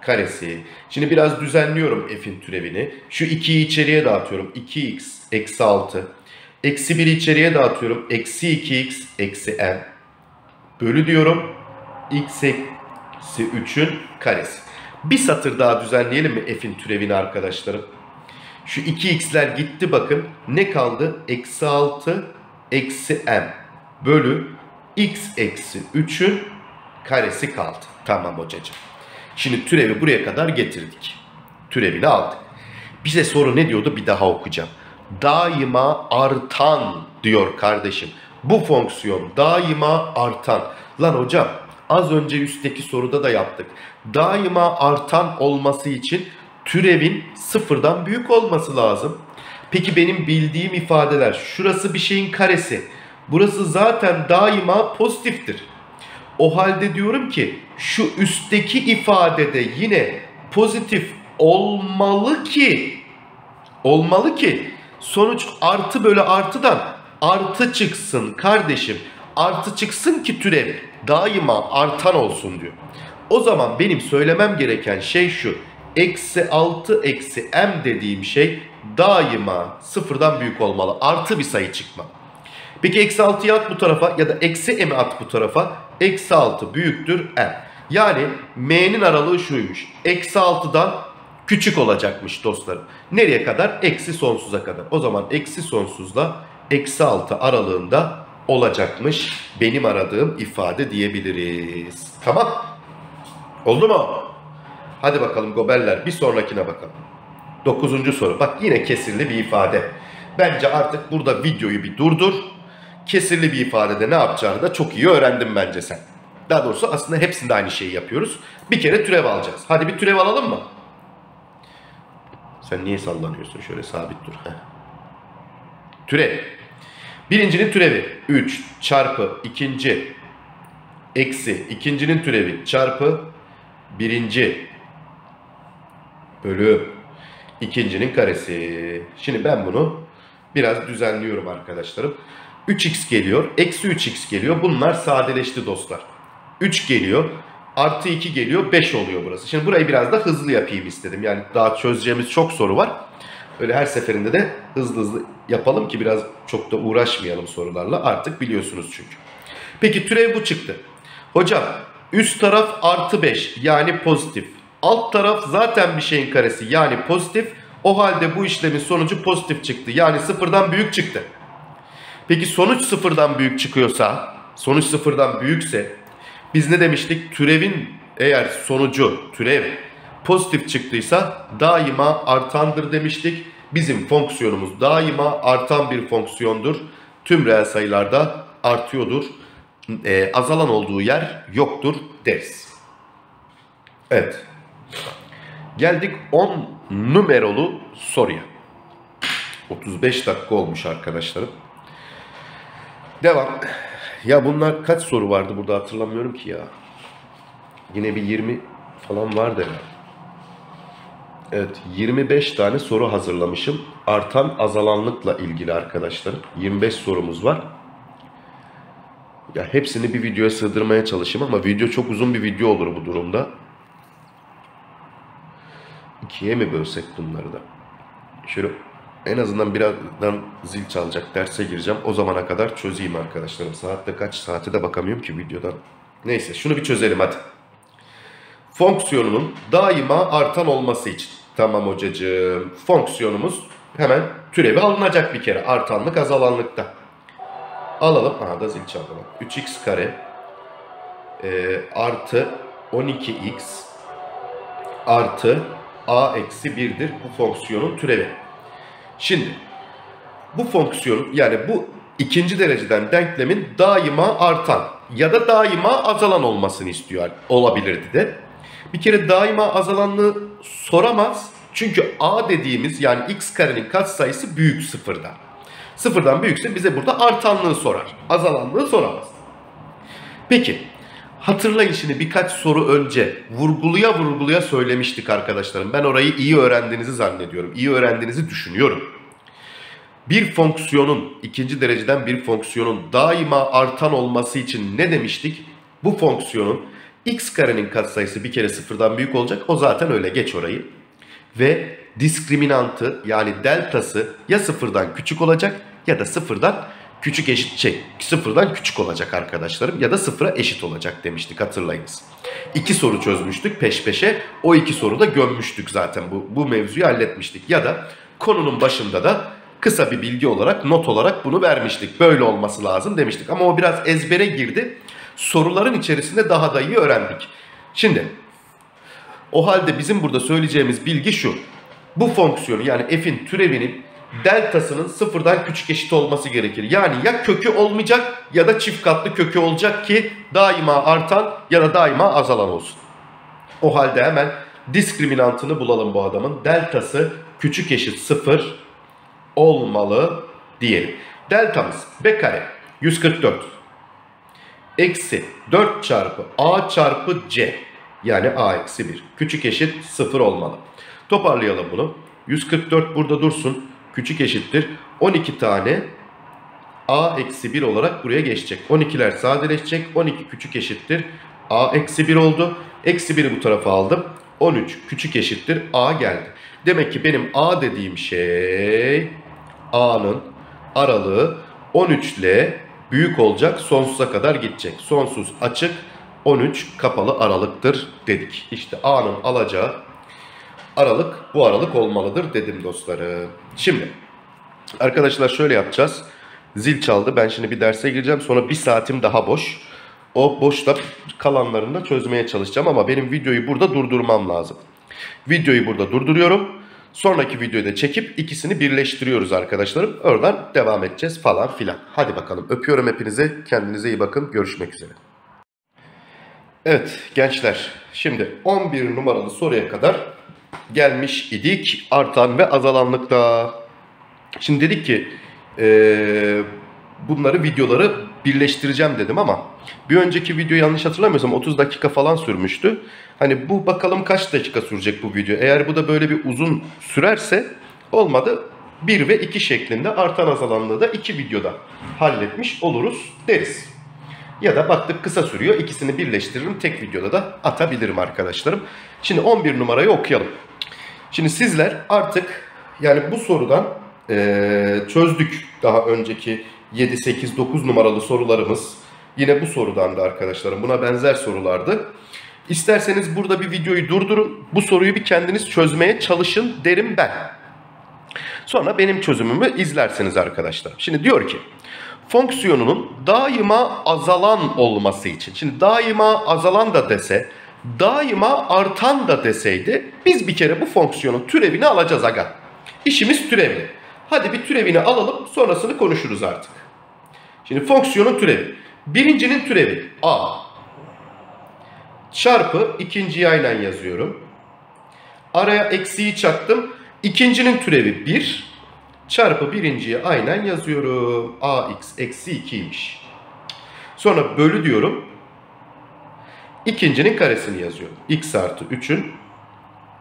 karesi. Şimdi biraz düzenliyorum f'in türevini. Şu 2'yi içeriye dağıtıyorum. 2x eksi 6. Eksi 1'i içeriye dağıtıyorum. Eksi 2x eksi m. Bölü diyorum. x eksi 3'ün karesi. Bir satır daha düzenleyelim mi f'in türevini arkadaşlarım? Şu 2x'ler gitti bakın. Ne kaldı? Eksi 6 eksi m bölü x eksi 3'ün karesi kaldı. Tamam hocacığım. Şimdi türevi buraya kadar getirdik. Türevini aldık. Bize soru ne diyordu bir daha okuyacağım. Daima artan diyor kardeşim. Bu fonksiyon daima artan. Lan hocam az önce üstteki soruda da yaptık. Daima artan olması için türevin sıfırdan büyük olması lazım. Peki benim bildiğim ifadeler şurası bir şeyin karesi. Burası zaten daima pozitiftir. O halde diyorum ki şu üstteki ifadede yine pozitif olmalı ki olmalı ki sonuç artı bölü artıdan artı çıksın kardeşim. Artı çıksın ki türev daima artan olsun diyor. O zaman benim söylemem gereken şey şu. Eksi 6 eksi m dediğim şey daima sıfırdan büyük olmalı. Artı bir sayı çıkmalı. Peki eksi 6'yı at bu tarafa ya da eksi m'i at bu tarafa. Eksi 6 büyüktür m. Yani m'nin aralığı şuymuş. Eksi 6'dan küçük olacakmış dostlarım. Nereye kadar? Eksi sonsuza kadar. O zaman eksi sonsuzla eksi 6 aralığında olacakmış benim aradığım ifade diyebiliriz. Tamam. Oldu mu? Hadi bakalım goberler bir sonrakine bakalım. Dokuzuncu soru. Bak yine kesirli bir ifade. Bence artık burada videoyu bir durdur. Kesirli bir ifadede ne yapacağını da çok iyi öğrendim bence sen. Daha doğrusu aslında hepsinde aynı şeyi yapıyoruz. Bir kere türev alacağız. Hadi bir türev alalım mı? Sen niye sallanıyorsun? Şöyle sabit dur. Heh. Türev. Birincinin türevi 3 çarpı ikinci eksi ikincinin türevi çarpı birinci bölü ikincinin karesi. Şimdi ben bunu biraz düzenliyorum arkadaşlarım. 3x geliyor, eksi 3x geliyor. Bunlar sadeleşti dostlar. 3 geliyor, artı 2 geliyor, 5 oluyor burası. Şimdi burayı biraz da hızlı yapayım istedim. Yani daha çözeceğimiz çok soru var. Öyle her seferinde de hızlı hızlı yapalım ki biraz çok da uğraşmayalım sorularla. Artık biliyorsunuz çünkü. Peki türev bu çıktı. Hocam üst taraf artı 5 yani pozitif. Alt taraf zaten bir şeyin karesi yani pozitif. O halde bu işlemin sonucu pozitif çıktı. Yani sıfırdan büyük çıktı. Peki sonuç sıfırdan büyük çıkıyorsa, sonuç sıfırdan büyükse biz ne demiştik? Türevin eğer sonucu türev pozitif çıktıysa daima artandır demiştik. Bizim fonksiyonumuz daima artan bir fonksiyondur. Tüm reel sayılarda artıyordur. Ee, azalan olduğu yer yoktur deriz. Evet. Geldik 10 numarolu soruya. 35 dakika olmuş arkadaşlarım. Devam. Ya bunlar kaç soru vardı burada hatırlamıyorum ki ya. Yine bir 20 falan vardı herhalde. Evet 25 tane soru hazırlamışım. Artan azalanlıkla ilgili arkadaşlarım. 25 sorumuz var. Ya hepsini bir videoya sığdırmaya çalışayım ama video çok uzun bir video olur bu durumda. İkiye mi bölsek bunları da? Şöyle En azından birazdan zil çalacak derse gireceğim. O zamana kadar çözeyim arkadaşlarım. Saatte kaç saate de bakamıyorum ki videodan. Neyse şunu bir çözelim hadi. Fonksiyonunun daima artan olması için. Tamam hocacığım. Fonksiyonumuz hemen türevi alınacak bir kere. Artanlık azalanlıkta. Alalım. Aha da zil çaldı. 3x kare e, artı 12x artı a eksi 1'dir bu fonksiyonun türevi. Şimdi bu fonksiyon yani bu ikinci dereceden denklemin daima artan ya da daima azalan olmasını istiyor olabilirdi de. Bir kere daima azalanlığı soramaz. Çünkü a dediğimiz yani x karenin katsayısı büyük sıfırdan. Sıfırdan büyükse bize burada artanlığı sorar. Azalanlığı soramaz. Peki hatırlayın şimdi birkaç soru önce vurguluya vurguluya söylemiştik arkadaşlarım. Ben orayı iyi öğrendiğinizi zannediyorum. İyi öğrendiğinizi düşünüyorum. Bir fonksiyonun ikinci dereceden bir fonksiyonun daima artan olması için ne demiştik? Bu fonksiyonun x karenin katsayısı bir kere sıfırdan büyük olacak. O zaten öyle geç orayı. Ve diskriminantı yani deltası ya sıfırdan küçük olacak ya da sıfırdan küçük eşit şey sıfırdan küçük olacak arkadaşlarım ya da sıfıra eşit olacak demiştik hatırlayınız. İki soru çözmüştük peş peşe o iki soruda gömmüştük zaten bu, bu mevzuyu halletmiştik ya da konunun başında da kısa bir bilgi olarak not olarak bunu vermiştik. Böyle olması lazım demiştik ama o biraz ezbere girdi. Soruların içerisinde daha da iyi öğrendik. Şimdi o halde bizim burada söyleyeceğimiz bilgi şu. Bu fonksiyonu yani f'in türevinin deltasının sıfırdan küçük eşit olması gerekir. Yani ya kökü olmayacak ya da çift katlı kökü olacak ki daima artan ya da daima azalan olsun. O halde hemen diskriminantını bulalım bu adamın. Deltası küçük eşit sıfır olmalı diyelim. Deltamız b kare 144 eksi 4 çarpı a çarpı c yani a eksi 1 küçük eşit 0 olmalı. Toparlayalım bunu. 144 burada dursun. Küçük eşittir. 12 tane a eksi 1 olarak buraya geçecek. 12'ler sadeleşecek. 12 küçük eşittir. a eksi 1 oldu. Eksi 1'i bu tarafa aldım. 13 küçük eşittir. a geldi. Demek ki benim a dediğim şey a'nın aralığı 13 ile büyük olacak sonsuza kadar gidecek. Sonsuz açık 13 kapalı aralıktır dedik. İşte a'nın alacağı aralık bu aralık olmalıdır dedim dostlarım. Şimdi arkadaşlar şöyle yapacağız. Zil çaldı. Ben şimdi bir derse gireceğim. Sonra bir saatim daha boş. O boşta kalanlarını da çözmeye çalışacağım ama benim videoyu burada durdurmam lazım. Videoyu burada durduruyorum. Sonraki videoyu da çekip ikisini birleştiriyoruz arkadaşlarım. Oradan devam edeceğiz falan filan. Hadi bakalım öpüyorum hepinize. Kendinize iyi bakın. Görüşmek üzere. Evet gençler şimdi 11 numaralı soruya kadar gelmiş idik. Artan ve azalanlıkta. Şimdi dedik ki ee, bunları videoları birleştireceğim dedim ama bir önceki video yanlış hatırlamıyorsam 30 dakika falan sürmüştü. Hani bu bakalım kaç dakika sürecek bu video. Eğer bu da böyle bir uzun sürerse olmadı 1 ve 2 şeklinde artan azalanlığı da 2 videoda halletmiş oluruz deriz. Ya da baktık kısa sürüyor ikisini birleştiririm tek videoda da atabilirim arkadaşlarım. Şimdi 11 numarayı okuyalım. Şimdi sizler artık yani bu sorudan ee, çözdük daha önceki 7, 8, 9 numaralı sorularımız. Yine bu sorudan da arkadaşlarım buna benzer sorulardı. İsterseniz burada bir videoyu durdurun. Bu soruyu bir kendiniz çözmeye çalışın derim ben. Sonra benim çözümümü izlersiniz arkadaşlar. Şimdi diyor ki fonksiyonunun daima azalan olması için. Şimdi daima azalan da dese, daima artan da deseydi biz bir kere bu fonksiyonun türevini alacağız aga. İşimiz türevli. Hadi bir türevini alalım sonrasını konuşuruz artık. Şimdi fonksiyonun türevi. Birincinin türevi a çarpı ikinciyi aynen yazıyorum. Araya eksiği çaktım. İkincinin türevi 1 çarpı birinciyi aynen yazıyorum. ax eksi 2'ymiş. Sonra bölü diyorum. İkincinin karesini yazıyorum. x artı 3'ün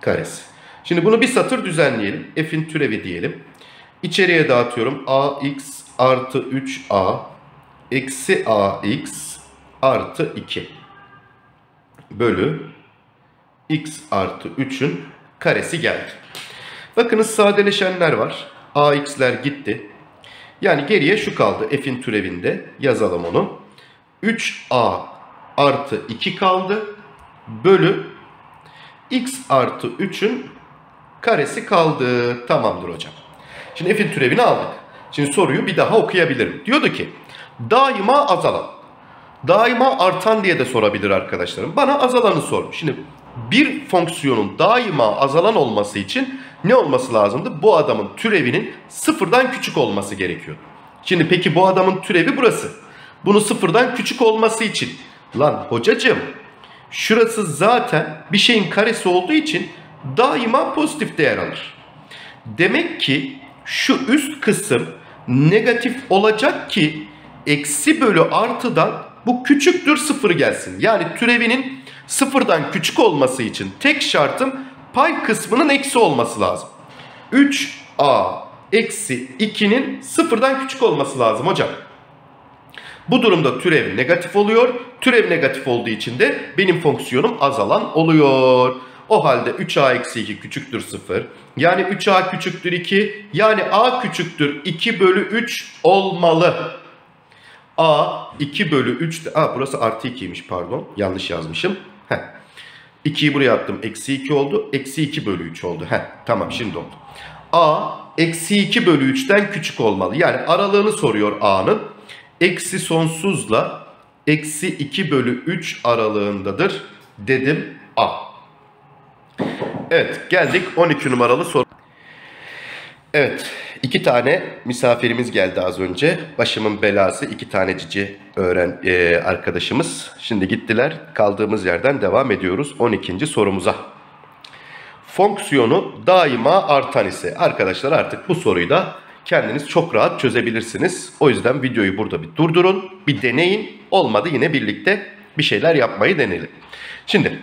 karesi. Şimdi bunu bir satır düzenleyelim. f'in türevi diyelim. İçeriye dağıtıyorum. ax artı 3a eksi ax artı 2 bölü x artı 3'ün karesi geldi. Bakınız sadeleşenler var. AX'ler gitti. Yani geriye şu kaldı f'in türevinde. Yazalım onu. 3a artı 2 kaldı. Bölü x artı 3'ün karesi kaldı. Tamamdır hocam. Şimdi f'in türevini aldık. Şimdi soruyu bir daha okuyabilirim. Diyordu ki daima azalan. Daima artan diye de sorabilir arkadaşlarım. Bana azalanı sor. Şimdi bir fonksiyonun daima azalan olması için ne olması lazımdı? Bu adamın türevinin sıfırdan küçük olması gerekiyordu. Şimdi peki bu adamın türevi burası. Bunu sıfırdan küçük olması için. Lan hocacığım şurası zaten bir şeyin karesi olduğu için daima pozitif değer alır. Demek ki şu üst kısım negatif olacak ki eksi bölü artıdan bu küçüktür sıfır gelsin. Yani türevinin sıfırdan küçük olması için tek şartım pay kısmının eksi olması lazım. 3a eksi 2'nin sıfırdan küçük olması lazım hocam. Bu durumda türev negatif oluyor. Türev negatif olduğu için de benim fonksiyonum azalan oluyor. O halde 3a eksi 2 küçüktür 0. Yani 3a küçüktür 2. Yani a küçüktür 2 bölü 3 olmalı. A 2 bölü 3. Aa, burası artı 2'ymiş pardon. Yanlış yazmışım. Heh. 2'yi buraya attım. Eksi 2 oldu. Eksi 2 bölü 3 oldu. Heh, tamam şimdi oldu. A eksi 2 bölü 3'ten küçük olmalı. Yani aralığını soruyor A'nın. Eksi sonsuzla eksi 2 bölü 3 aralığındadır dedim A. Evet geldik 12 numaralı soru. Evet iki tane misafirimiz geldi az önce. Başımın belası iki tane cici öğren e, arkadaşımız. Şimdi gittiler kaldığımız yerden devam ediyoruz 12. sorumuza. Fonksiyonu daima artan ise arkadaşlar artık bu soruyu da kendiniz çok rahat çözebilirsiniz. O yüzden videoyu burada bir durdurun, bir deneyin. Olmadı yine birlikte bir şeyler yapmayı deneyelim. Şimdi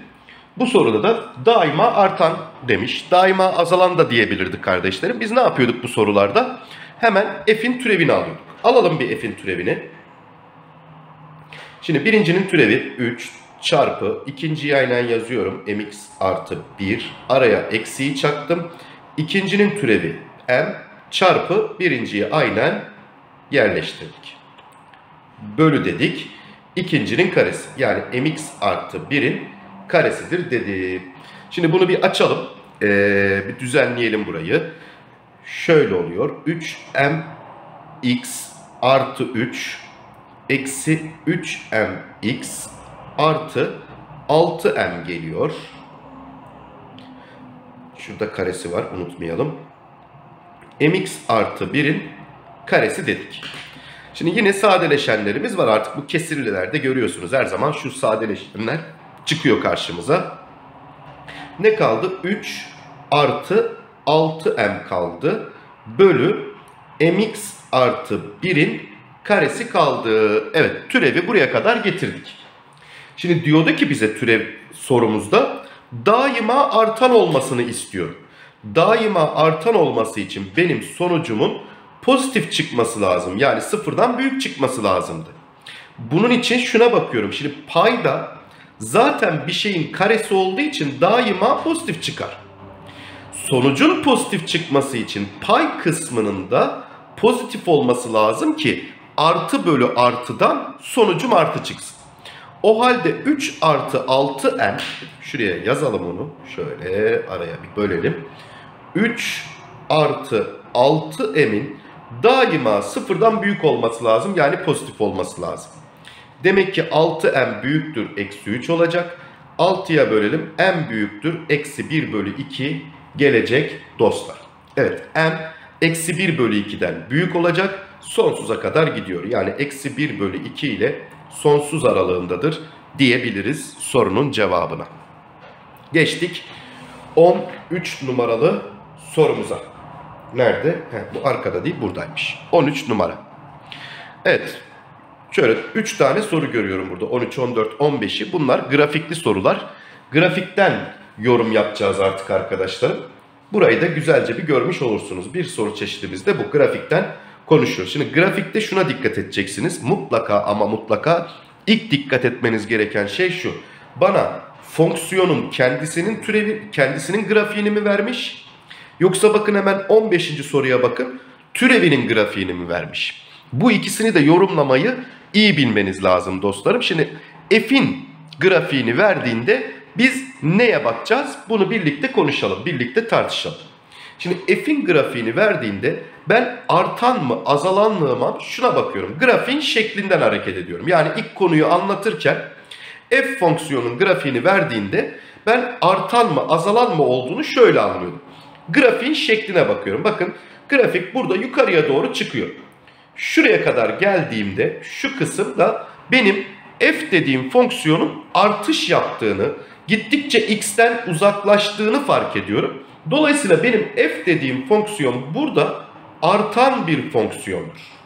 bu soruda da daima artan demiş. Daima azalan da diyebilirdik kardeşlerim. Biz ne yapıyorduk bu sorularda? Hemen f'in türevini alıyorduk. Alalım bir f'in türevini. Şimdi birincinin türevi 3 çarpı ikinciyi aynen yazıyorum. mx artı 1. Araya eksiği çaktım. İkincinin türevi m çarpı birinciyi aynen yerleştirdik. Bölü dedik. İkincinin karesi yani mx artı 1'in karesidir dedi. Şimdi bunu bir açalım. Ee, bir düzenleyelim burayı. Şöyle oluyor. 3mx artı 3 eksi 3mx artı 6m geliyor. Şurada karesi var unutmayalım. mx artı 1'in karesi dedik. Şimdi yine sadeleşenlerimiz var artık bu kesirlilerde görüyorsunuz. Her zaman şu sadeleşenler çıkıyor karşımıza. Ne kaldı? 3 artı 6m kaldı. Bölü mx artı 1'in karesi kaldı. Evet türevi buraya kadar getirdik. Şimdi diyordu ki bize türev sorumuzda daima artan olmasını istiyor. Daima artan olması için benim sonucumun pozitif çıkması lazım. Yani sıfırdan büyük çıkması lazımdı. Bunun için şuna bakıyorum. Şimdi payda zaten bir şeyin karesi olduğu için daima pozitif çıkar. Sonucun pozitif çıkması için pay kısmının da pozitif olması lazım ki artı bölü artıdan sonucum artı çıksın. O halde 3 artı 6m şuraya yazalım onu. Şöyle araya bir bölelim. 3 artı 6m'in daima sıfırdan büyük olması lazım. Yani pozitif olması lazım. Demek ki 6m büyüktür eksi 3 olacak. 6'ya bölelim. m büyüktür eksi 1 bölü 2 gelecek dostlar. Evet m eksi 1 bölü 2'den büyük olacak. Sonsuza kadar gidiyor. Yani eksi 1 bölü 2 ile sonsuz aralığındadır diyebiliriz sorunun cevabına. Geçtik 13 numaralı sorumuza. Nerede? Heh, bu arkada değil buradaymış. 13 numara. Evet. Şöyle 3 tane soru görüyorum burada. 13, 14, 15'i. Bunlar grafikli sorular. Grafikten yorum yapacağız artık arkadaşlarım. Burayı da güzelce bir görmüş olursunuz. Bir soru çeşidimiz de bu. Grafikten konuşuyoruz. Şimdi grafikte şuna dikkat edeceksiniz. Mutlaka ama mutlaka ilk dikkat etmeniz gereken şey şu. Bana fonksiyonun kendisinin türevi, kendisinin grafiğini mi vermiş? Yoksa bakın hemen 15. soruya bakın. Türevinin grafiğini mi vermiş? Bu ikisini de yorumlamayı iyi bilmeniz lazım dostlarım. Şimdi f'in grafiğini verdiğinde biz neye bakacağız? Bunu birlikte konuşalım, birlikte tartışalım. Şimdi f'in grafiğini verdiğinde ben artan mı azalan mı şuna bakıyorum. Grafiğin şeklinden hareket ediyorum. Yani ilk konuyu anlatırken f fonksiyonun grafiğini verdiğinde ben artan mı azalan mı olduğunu şöyle anlıyordum. Grafiğin şekline bakıyorum. Bakın grafik burada yukarıya doğru çıkıyor. Şuraya kadar geldiğimde şu kısım da benim f dediğim fonksiyonun artış yaptığını, gittikçe x'ten uzaklaştığını fark ediyorum. Dolayısıyla benim f dediğim fonksiyon burada artan bir fonksiyondur.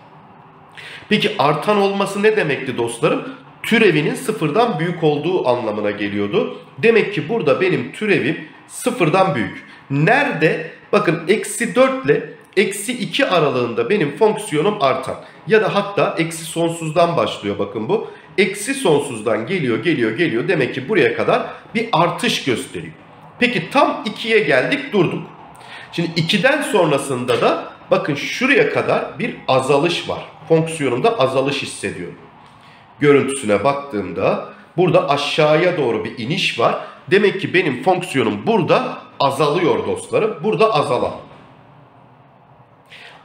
Peki artan olması ne demekti dostlarım? Türevinin sıfırdan büyük olduğu anlamına geliyordu. Demek ki burada benim türevim sıfırdan büyük. Nerede? Bakın eksi 4 ile eksi 2 aralığında benim fonksiyonum artan. Ya da hatta eksi sonsuzdan başlıyor bakın bu. Eksi sonsuzdan geliyor geliyor geliyor. Demek ki buraya kadar bir artış gösteriyor. Peki tam 2'ye geldik durduk. Şimdi 2'den sonrasında da bakın şuraya kadar bir azalış var. Fonksiyonumda azalış hissediyorum. Görüntüsüne baktığımda burada aşağıya doğru bir iniş var. Demek ki benim fonksiyonum burada azalıyor dostlarım. Burada azalan.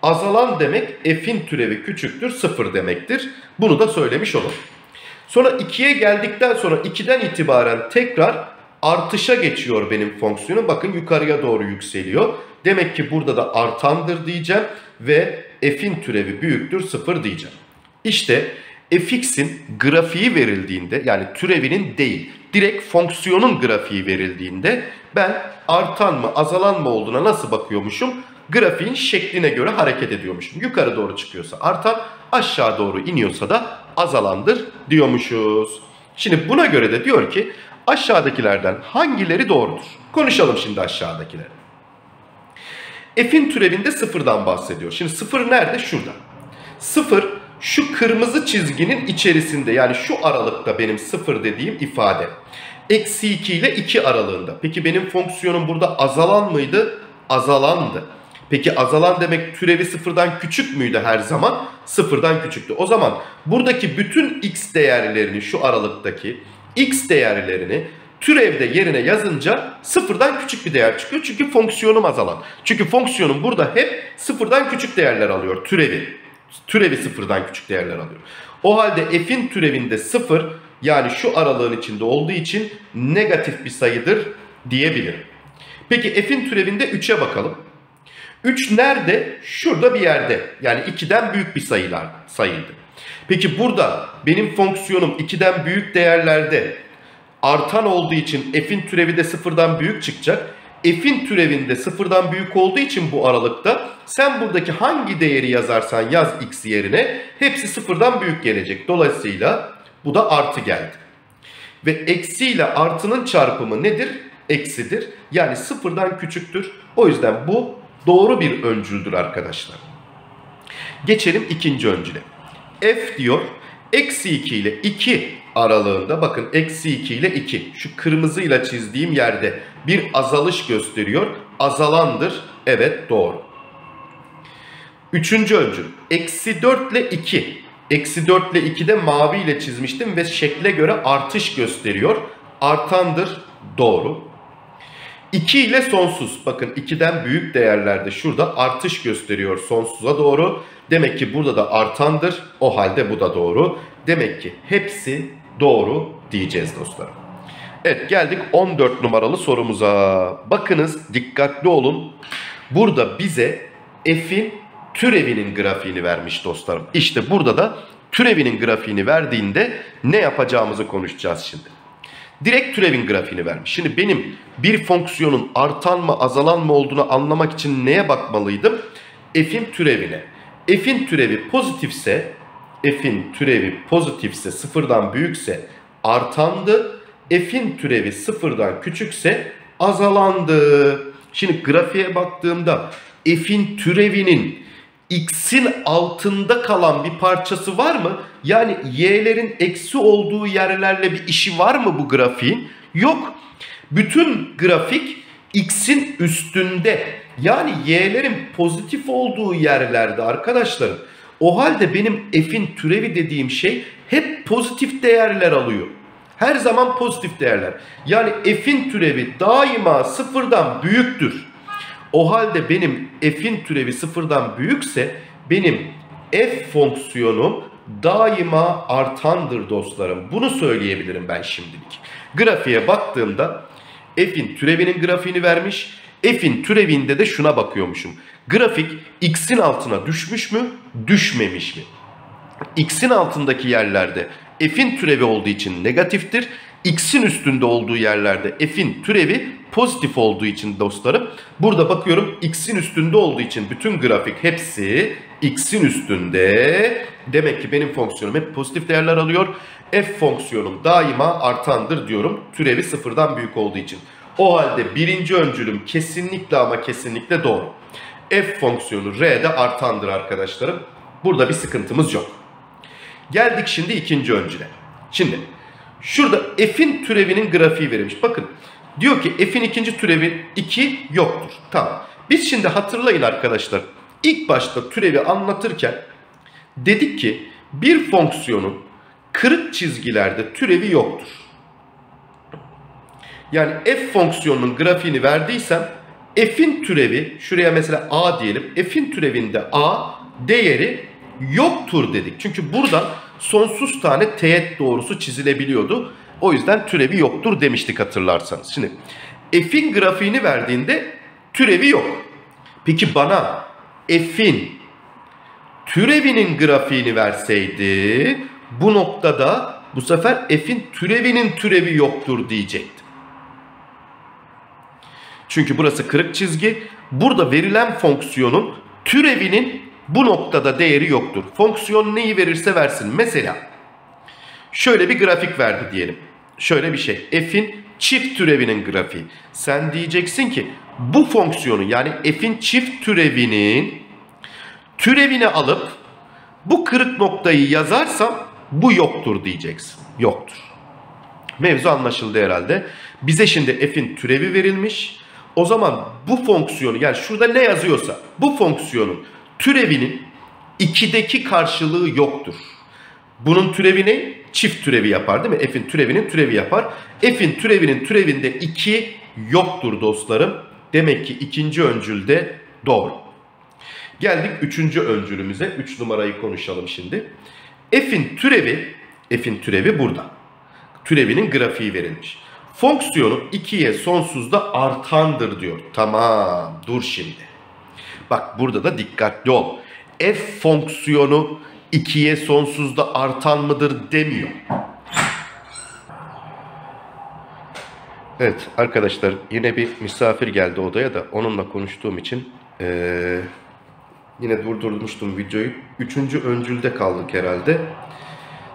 Azalan demek f'in türevi küçüktür sıfır demektir. Bunu da söylemiş olun. Sonra 2'ye geldikten sonra 2'den itibaren tekrar artışa geçiyor benim fonksiyonum. Bakın yukarıya doğru yükseliyor. Demek ki burada da artandır diyeceğim ve f'in türevi büyüktür sıfır diyeceğim. İşte fx'in grafiği verildiğinde yani türevinin değil direkt fonksiyonun grafiği verildiğinde ben artan mı azalan mı olduğuna nasıl bakıyormuşum? Grafiğin şekline göre hareket ediyormuşum. Yukarı doğru çıkıyorsa artan, aşağı doğru iniyorsa da azalandır diyormuşuz. Şimdi buna göre de diyor ki aşağıdakilerden hangileri doğrudur? Konuşalım şimdi aşağıdakileri. F'in türevinde sıfırdan bahsediyor. Şimdi sıfır nerede? Şurada. Sıfır şu kırmızı çizginin içerisinde yani şu aralıkta benim sıfır dediğim ifade. Eksi 2 ile 2 aralığında. Peki benim fonksiyonum burada azalan mıydı? Azalandı. Peki azalan demek türevi sıfırdan küçük müydü her zaman? Sıfırdan küçüktü. O zaman buradaki bütün x değerlerini şu aralıktaki x değerlerini türevde yerine yazınca sıfırdan küçük bir değer çıkıyor. Çünkü fonksiyonum azalan. Çünkü fonksiyonum burada hep sıfırdan küçük değerler alıyor türevi. Türevi sıfırdan küçük değerler alıyor. O halde f'in türevinde sıfır yani şu aralığın içinde olduğu için negatif bir sayıdır diyebilirim. Peki f'in türevinde 3'e bakalım. 3 nerede? Şurada bir yerde. Yani 2'den büyük bir sayılar sayıydı. Peki burada benim fonksiyonum 2'den büyük değerlerde artan olduğu için f'in türevi de sıfırdan büyük çıkacak. F'in türevinde sıfırdan büyük olduğu için bu aralıkta sen buradaki hangi değeri yazarsan yaz x yerine hepsi sıfırdan büyük gelecek. Dolayısıyla bu da artı geldi. Ve eksi ile artının çarpımı nedir? Eksidir. Yani sıfırdan küçüktür. O yüzden bu doğru bir öncüldür arkadaşlar. Geçelim ikinci öncüle. F diyor eksi 2 ile 2 aralığında bakın eksi 2 ile 2 şu kırmızıyla çizdiğim yerde bir azalış gösteriyor. Azalandır. Evet doğru. Üçüncü öncül. Eksi 4 ile 2. Eksi 4 ile 2 de mavi ile çizmiştim ve şekle göre artış gösteriyor. Artandır. Doğru. 2 ile sonsuz. Bakın 2'den büyük değerlerde şurada artış gösteriyor sonsuza doğru. Demek ki burada da artandır. O halde bu da doğru. Demek ki hepsi doğru diyeceğiz dostlarım. Evet geldik 14 numaralı sorumuza. Bakınız dikkatli olun. Burada bize f'in türevinin grafiğini vermiş dostlarım. İşte burada da türevinin grafiğini verdiğinde ne yapacağımızı konuşacağız şimdi. Direkt türevin grafiğini vermiş. Şimdi benim bir fonksiyonun artan mı azalan mı olduğunu anlamak için neye bakmalıydım? F'in türevine. F'in türevi pozitifse, F'in türevi pozitifse sıfırdan büyükse artandı. F'in türevi sıfırdan küçükse azalandı. Şimdi grafiğe baktığımda F'in türevinin x'in altında kalan bir parçası var mı? Yani y'lerin eksi olduğu yerlerle bir işi var mı bu grafiğin? Yok. Bütün grafik x'in üstünde yani y'lerin pozitif olduğu yerlerde arkadaşlarım o halde benim f'in türevi dediğim şey hep pozitif değerler alıyor. Her zaman pozitif değerler. Yani f'in türevi daima sıfırdan büyüktür. O halde benim f'in türevi sıfırdan büyükse benim f fonksiyonum daima artandır dostlarım. Bunu söyleyebilirim ben şimdilik. Grafiğe baktığımda f'in türevinin grafiğini vermiş. F'in türevinde de şuna bakıyormuşum. Grafik x'in altına düşmüş mü, düşmemiş mi? X'in altındaki yerlerde f'in türevi olduğu için negatiftir. X'in üstünde olduğu yerlerde f'in türevi pozitif olduğu için dostlarım. Burada bakıyorum x'in üstünde olduğu için bütün grafik hepsi x'in üstünde. Demek ki benim fonksiyonum hep pozitif değerler alıyor. F fonksiyonum daima artandır diyorum. Türevi sıfırdan büyük olduğu için. O halde birinci öncülüm kesinlikle ama kesinlikle doğru. F fonksiyonu R'de artandır arkadaşlarım. Burada bir sıkıntımız yok. Geldik şimdi ikinci öncüle. Şimdi şurada f'in türevinin grafiği verilmiş. Bakın diyor ki f'in ikinci türevi 2 yoktur. Tamam. Biz şimdi hatırlayın arkadaşlar. İlk başta türevi anlatırken dedik ki bir fonksiyonun kırık çizgilerde türevi yoktur. Yani f fonksiyonunun grafiğini verdiysem f'in türevi şuraya mesela a diyelim. F'in türevinde a değeri yoktur dedik. Çünkü buradan sonsuz tane teğet doğrusu çizilebiliyordu. O yüzden türevi yoktur demiştik hatırlarsanız. Şimdi f'in grafiğini verdiğinde türevi yok. Peki bana f'in türevinin grafiğini verseydi bu noktada bu sefer f'in türevinin türevi yoktur diyecektim. Çünkü burası kırık çizgi. Burada verilen fonksiyonun türevinin bu noktada değeri yoktur. Fonksiyon neyi verirse versin. Mesela şöyle bir grafik verdi diyelim. Şöyle bir şey. F'in çift türevinin grafiği. Sen diyeceksin ki bu fonksiyonu yani f'in çift türevinin türevini alıp bu kırık noktayı yazarsam bu yoktur diyeceksin. Yoktur. Mevzu anlaşıldı herhalde. Bize şimdi f'in türevi verilmiş. O zaman bu fonksiyonu yani şurada ne yazıyorsa bu fonksiyonun türevinin 2'deki karşılığı yoktur. Bunun türevi ne? Çift türevi yapar değil mi? F'in türevinin türevi yapar. F'in türevinin türevinde 2 yoktur dostlarım. Demek ki ikinci öncülde doğru. Geldik üçüncü öncülümüze. Üç numarayı konuşalım şimdi. F'in türevi, F'in türevi burada. Türevinin grafiği verilmiş. Fonksiyonu 2'ye sonsuzda artandır diyor. Tamam dur şimdi. Bak burada da dikkatli ol. F fonksiyonu 2'ye sonsuzda artan mıdır demiyor. Evet arkadaşlar yine bir misafir geldi odaya da onunla konuştuğum için ee, yine durdurmuştum videoyu. Üçüncü öncülde kaldık herhalde.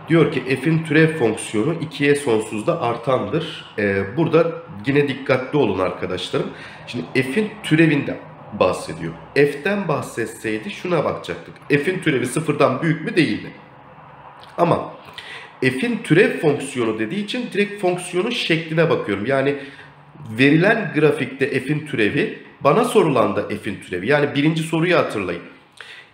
Diyor ki f'in türev fonksiyonu 2'ye sonsuzda artandır. Ee, burada yine dikkatli olun arkadaşlarım. Şimdi f'in türevinde bahsediyor. F'ten bahsetseydi şuna bakacaktık. F'in türevi sıfırdan büyük mü değil mi? Ama F'in türev fonksiyonu dediği için direkt fonksiyonun şekline bakıyorum. Yani verilen grafikte F'in türevi bana sorulan da F'in türevi. Yani birinci soruyu hatırlayın.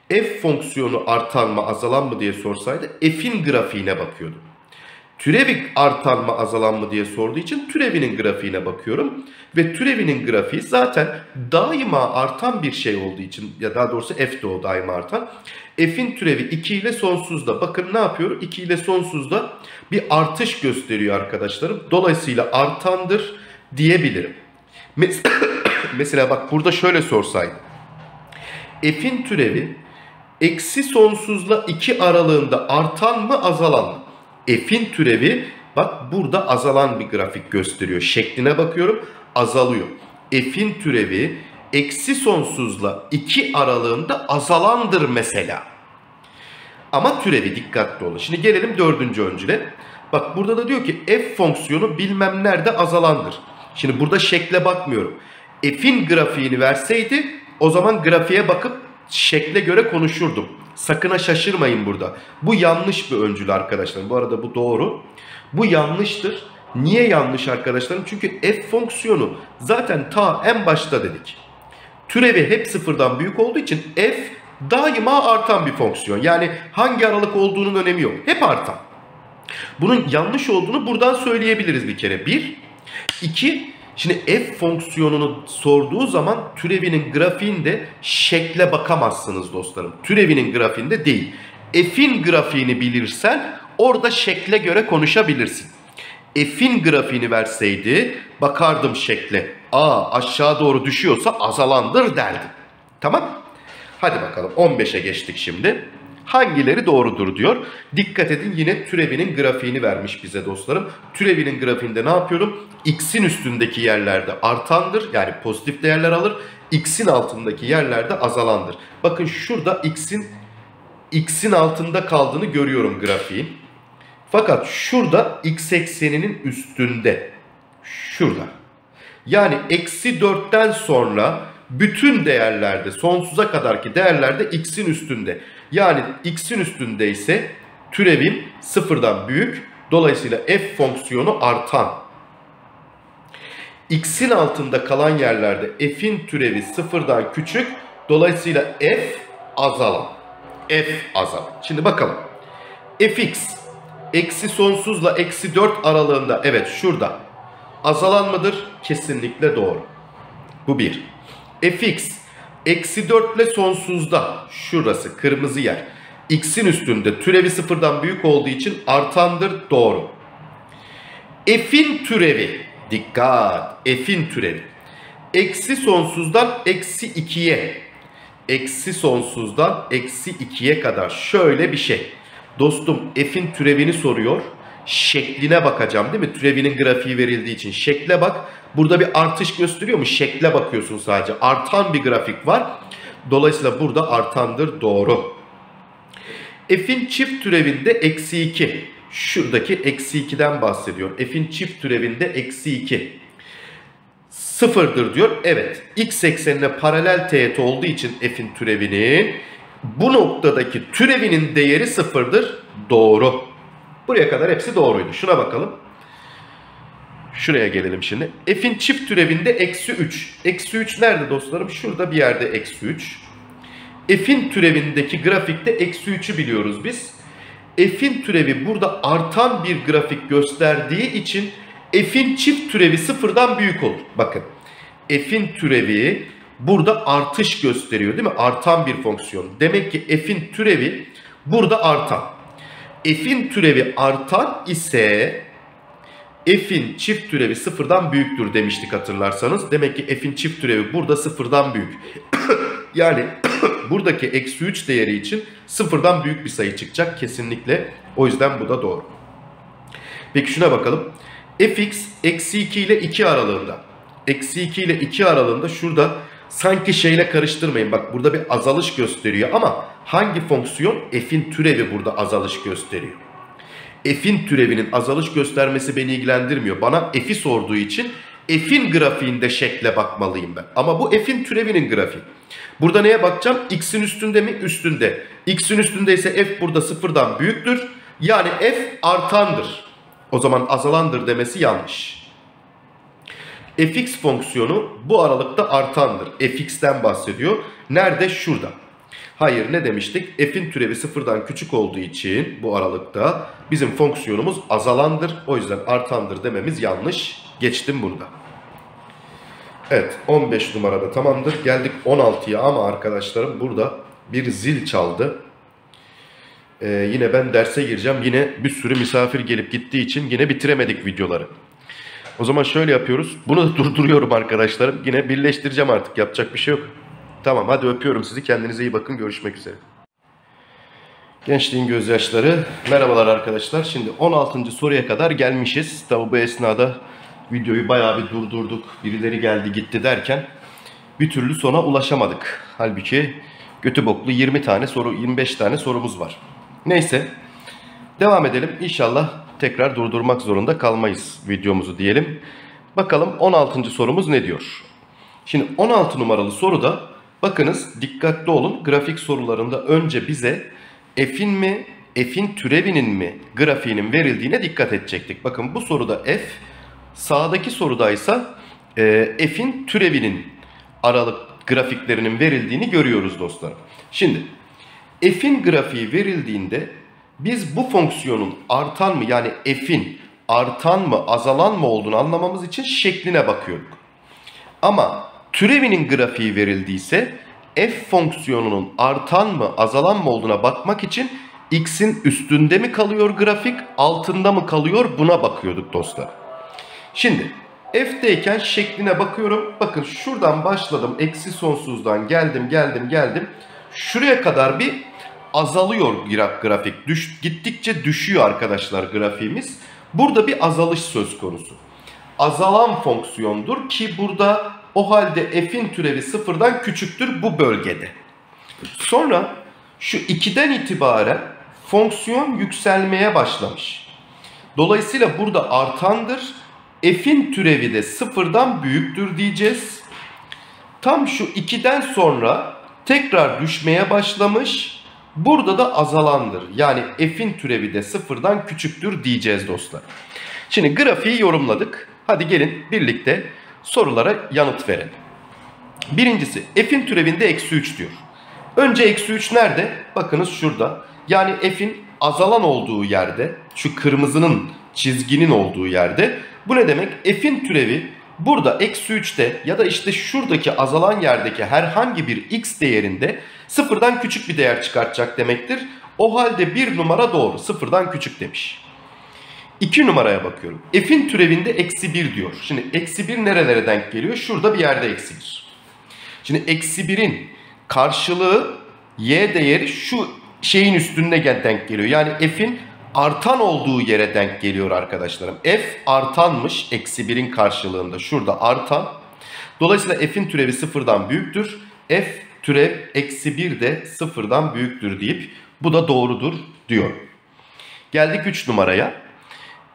F fonksiyonu artan mı azalan mı diye sorsaydı F'in grafiğine bakıyordum. Türevi artan mı azalan mı diye sorduğu için türevinin grafiğine bakıyorum. Ve türevinin grafiği zaten daima artan bir şey olduğu için ya daha doğrusu f de o daima artan. F'in türevi 2 ile sonsuzda. Bakın ne yapıyor? 2 ile sonsuzda bir artış gösteriyor arkadaşlarım. Dolayısıyla artandır diyebilirim. [coughs] Mesela bak burada şöyle sorsaydı. F'in türevi eksi sonsuzla 2 aralığında artan mı azalan mı? F'in türevi bak burada azalan bir grafik gösteriyor. Şekline bakıyorum azalıyor. F'in türevi eksi sonsuzla 2 aralığında azalandır mesela. Ama türevi dikkatli olun. Şimdi gelelim dördüncü öncüle. Bak burada da diyor ki f fonksiyonu bilmem nerede azalandır. Şimdi burada şekle bakmıyorum. F'in grafiğini verseydi o zaman grafiğe bakıp şekle göre konuşurdum. Sakın ha şaşırmayın burada. Bu yanlış bir öncül arkadaşlar. Bu arada bu doğru. Bu yanlıştır. Niye yanlış arkadaşlarım? Çünkü f fonksiyonu zaten ta en başta dedik. Türevi hep sıfırdan büyük olduğu için f daima artan bir fonksiyon. Yani hangi aralık olduğunun önemi yok. Hep artan. Bunun yanlış olduğunu buradan söyleyebiliriz bir kere. Bir. iki Şimdi f fonksiyonunu sorduğu zaman türevinin grafiğinde şekle bakamazsınız dostlarım. Türevinin grafiğinde değil. F'in grafiğini bilirsen orada şekle göre konuşabilirsin. F'in grafiğini verseydi bakardım şekle. A aşağı doğru düşüyorsa azalandır derdim. Tamam. Hadi bakalım 15'e geçtik şimdi. Hangileri doğrudur diyor. Dikkat edin yine türevinin grafiğini vermiş bize dostlarım. Türevinin grafiğinde ne yapıyorum? X'in üstündeki yerlerde artandır yani pozitif değerler alır. X'in altındaki yerlerde azalandır. Bakın şurada X'in X'in altında kaldığını görüyorum grafiğin. Fakat şurada X ekseninin üstünde. Şurada. Yani eksi 4'ten sonra bütün değerlerde sonsuza kadarki değerlerde x'in üstünde. Yani x'in üstünde ise türevim sıfırdan büyük. Dolayısıyla f fonksiyonu artan. x'in altında kalan yerlerde f'in türevi sıfırdan küçük. Dolayısıyla f azalan. f azalan. Şimdi bakalım. fx eksi sonsuzla eksi 4 aralığında evet şurada azalan mıdır? Kesinlikle doğru. Bu bir fx eksi 4 ile sonsuzda şurası kırmızı yer. x'in üstünde türevi sıfırdan büyük olduğu için artandır doğru. f'in türevi dikkat f'in türevi eksi sonsuzdan eksi 2'ye eksi sonsuzdan eksi 2'ye kadar şöyle bir şey. Dostum f'in türevini soruyor. Şekline bakacağım değil mi? Türevinin grafiği verildiği için. Şekle bak. Burada bir artış gösteriyor mu? Şekle bakıyorsun sadece. Artan bir grafik var. Dolayısıyla burada artandır doğru. F'in çift türevinde eksi 2. Şuradaki eksi 2'den bahsediyor. F'in çift türevinde eksi 2. Sıfırdır diyor. Evet. X eksenine paralel teğet olduğu için F'in türevinin bu noktadaki türevinin değeri sıfırdır. Doğru. Buraya kadar hepsi doğruydu. Şuna bakalım. Şuraya gelelim şimdi. F'in çift türevinde eksi 3. Eksi 3 nerede dostlarım? Şurada bir yerde eksi 3. F'in türevindeki grafikte eksi 3'ü biliyoruz biz. F'in türevi burada artan bir grafik gösterdiği için F'in çift türevi sıfırdan büyük olur. Bakın. F'in türevi burada artış gösteriyor değil mi? Artan bir fonksiyon. Demek ki F'in türevi burada artan. F'in türevi artan ise f'in çift türevi sıfırdan büyüktür demiştik hatırlarsanız. Demek ki f'in çift türevi burada sıfırdan büyük. [coughs] yani [coughs] buradaki eksi 3 değeri için sıfırdan büyük bir sayı çıkacak kesinlikle. O yüzden bu da doğru. Peki şuna bakalım. fx eksi 2 ile 2 aralığında. Eksi 2 ile 2 aralığında şurada sanki şeyle karıştırmayın. Bak burada bir azalış gösteriyor ama hangi fonksiyon? f'in türevi burada azalış gösteriyor f'in türevinin azalış göstermesi beni ilgilendirmiyor. Bana f'i sorduğu için f'in grafiğinde şekle bakmalıyım ben. Ama bu f'in türevinin grafiği. Burada neye bakacağım? x'in üstünde mi? Üstünde. x'in üstünde ise f burada sıfırdan büyüktür. Yani f artandır. O zaman azalandır demesi yanlış. fx fonksiyonu bu aralıkta artandır. fx'ten bahsediyor. Nerede? Şurada. Hayır ne demiştik? F'in türevi sıfırdan küçük olduğu için bu aralıkta bizim fonksiyonumuz azalandır. O yüzden artandır dememiz yanlış. Geçtim burada. Evet 15 numarada tamamdır. Geldik 16'ya ama arkadaşlarım burada bir zil çaldı. Ee, yine ben derse gireceğim. Yine bir sürü misafir gelip gittiği için yine bitiremedik videoları. O zaman şöyle yapıyoruz. Bunu da [laughs] durduruyorum arkadaşlarım. Yine birleştireceğim artık. Yapacak bir şey yok. Tamam hadi öpüyorum sizi. Kendinize iyi bakın. Görüşmek üzere. Gençliğin gözyaşları. Merhabalar arkadaşlar. Şimdi 16. soruya kadar gelmişiz. Tabi bu esnada videoyu bayağı bir durdurduk. Birileri geldi gitti derken bir türlü sona ulaşamadık. Halbuki götü boklu 20 tane soru 25 tane sorumuz var. Neyse devam edelim. İnşallah tekrar durdurmak zorunda kalmayız videomuzu diyelim. Bakalım 16. sorumuz ne diyor? Şimdi 16 numaralı soruda Bakınız dikkatli olun grafik sorularında önce bize f'in mi f'in türevinin mi grafiğinin verildiğine dikkat edecektik. Bakın bu soruda f, sağdaki sorudaysa e, f'in türevinin aralık grafiklerinin verildiğini görüyoruz dostlar. Şimdi f'in grafiği verildiğinde biz bu fonksiyonun artan mı yani f'in artan mı azalan mı olduğunu anlamamız için şekline bakıyorduk. Ama türevinin grafiği verildiyse f fonksiyonunun artan mı azalan mı olduğuna bakmak için x'in üstünde mi kalıyor grafik altında mı kalıyor buna bakıyorduk dostlar. Şimdi f'deyken şekline bakıyorum. Bakın şuradan başladım eksi sonsuzdan geldim geldim geldim. Şuraya kadar bir azalıyor grafik. Düş, gittikçe düşüyor arkadaşlar grafiğimiz. Burada bir azalış söz konusu. Azalan fonksiyondur ki burada o halde f'in türevi sıfırdan küçüktür bu bölgede. Sonra şu 2'den itibaren fonksiyon yükselmeye başlamış. Dolayısıyla burada artandır. F'in türevi de sıfırdan büyüktür diyeceğiz. Tam şu 2'den sonra tekrar düşmeye başlamış. Burada da azalandır. Yani f'in türevi de sıfırdan küçüktür diyeceğiz dostlar. Şimdi grafiği yorumladık. Hadi gelin birlikte sorulara yanıt verelim. Birincisi f'in türevinde eksi 3 diyor. Önce eksi 3 nerede? Bakınız şurada. Yani f'in azalan olduğu yerde, şu kırmızının çizginin olduğu yerde. Bu ne demek? F'in türevi burada eksi 3'te ya da işte şuradaki azalan yerdeki herhangi bir x değerinde sıfırdan küçük bir değer çıkartacak demektir. O halde bir numara doğru sıfırdan küçük demiş. 2 numaraya bakıyorum. F'in türevinde eksi 1 diyor. Şimdi eksi 1 nerelere denk geliyor? Şurada bir yerde eksi 1. Şimdi eksi 1'in karşılığı y değeri şu şeyin üstünde denk geliyor. Yani f'in artan olduğu yere denk geliyor arkadaşlarım. F artanmış eksi 1'in karşılığında. Şurada artan. Dolayısıyla f'in türevi sıfırdan büyüktür. F türev eksi 1 de sıfırdan büyüktür deyip bu da doğrudur diyor. Geldik 3 numaraya.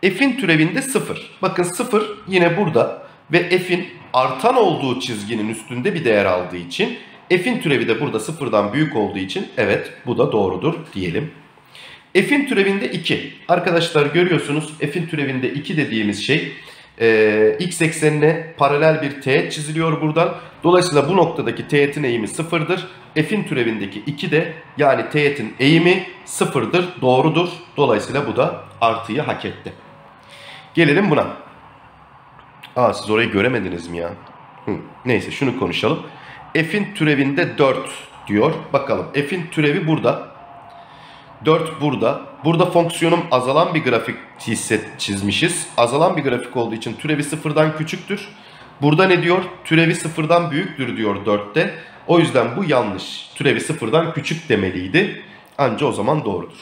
F'in türevinde 0. Bakın 0 yine burada ve f'in artan olduğu çizginin üstünde bir değer aldığı için f'in türevi de burada sıfırdan büyük olduğu için evet bu da doğrudur diyelim. F'in türevinde 2. Arkadaşlar görüyorsunuz f'in türevinde 2 dediğimiz şey e, x eksenine paralel bir teğet çiziliyor buradan. Dolayısıyla bu noktadaki teğetin eğimi sıfırdır. F'in türevindeki 2 de yani teğetin eğimi sıfırdır, doğrudur. Dolayısıyla bu da artıyı hak etti. Gelelim buna. Aa siz orayı göremediniz mi ya? Hı, neyse şunu konuşalım. F'in türevinde 4 diyor. Bakalım F'in türevi burada. 4 burada. Burada fonksiyonum azalan bir grafik çizmişiz. Azalan bir grafik olduğu için türevi sıfırdan küçüktür. Burada ne diyor? Türevi sıfırdan büyüktür diyor 4'te. O yüzden bu yanlış. Türevi sıfırdan küçük demeliydi. Anca o zaman doğrudur.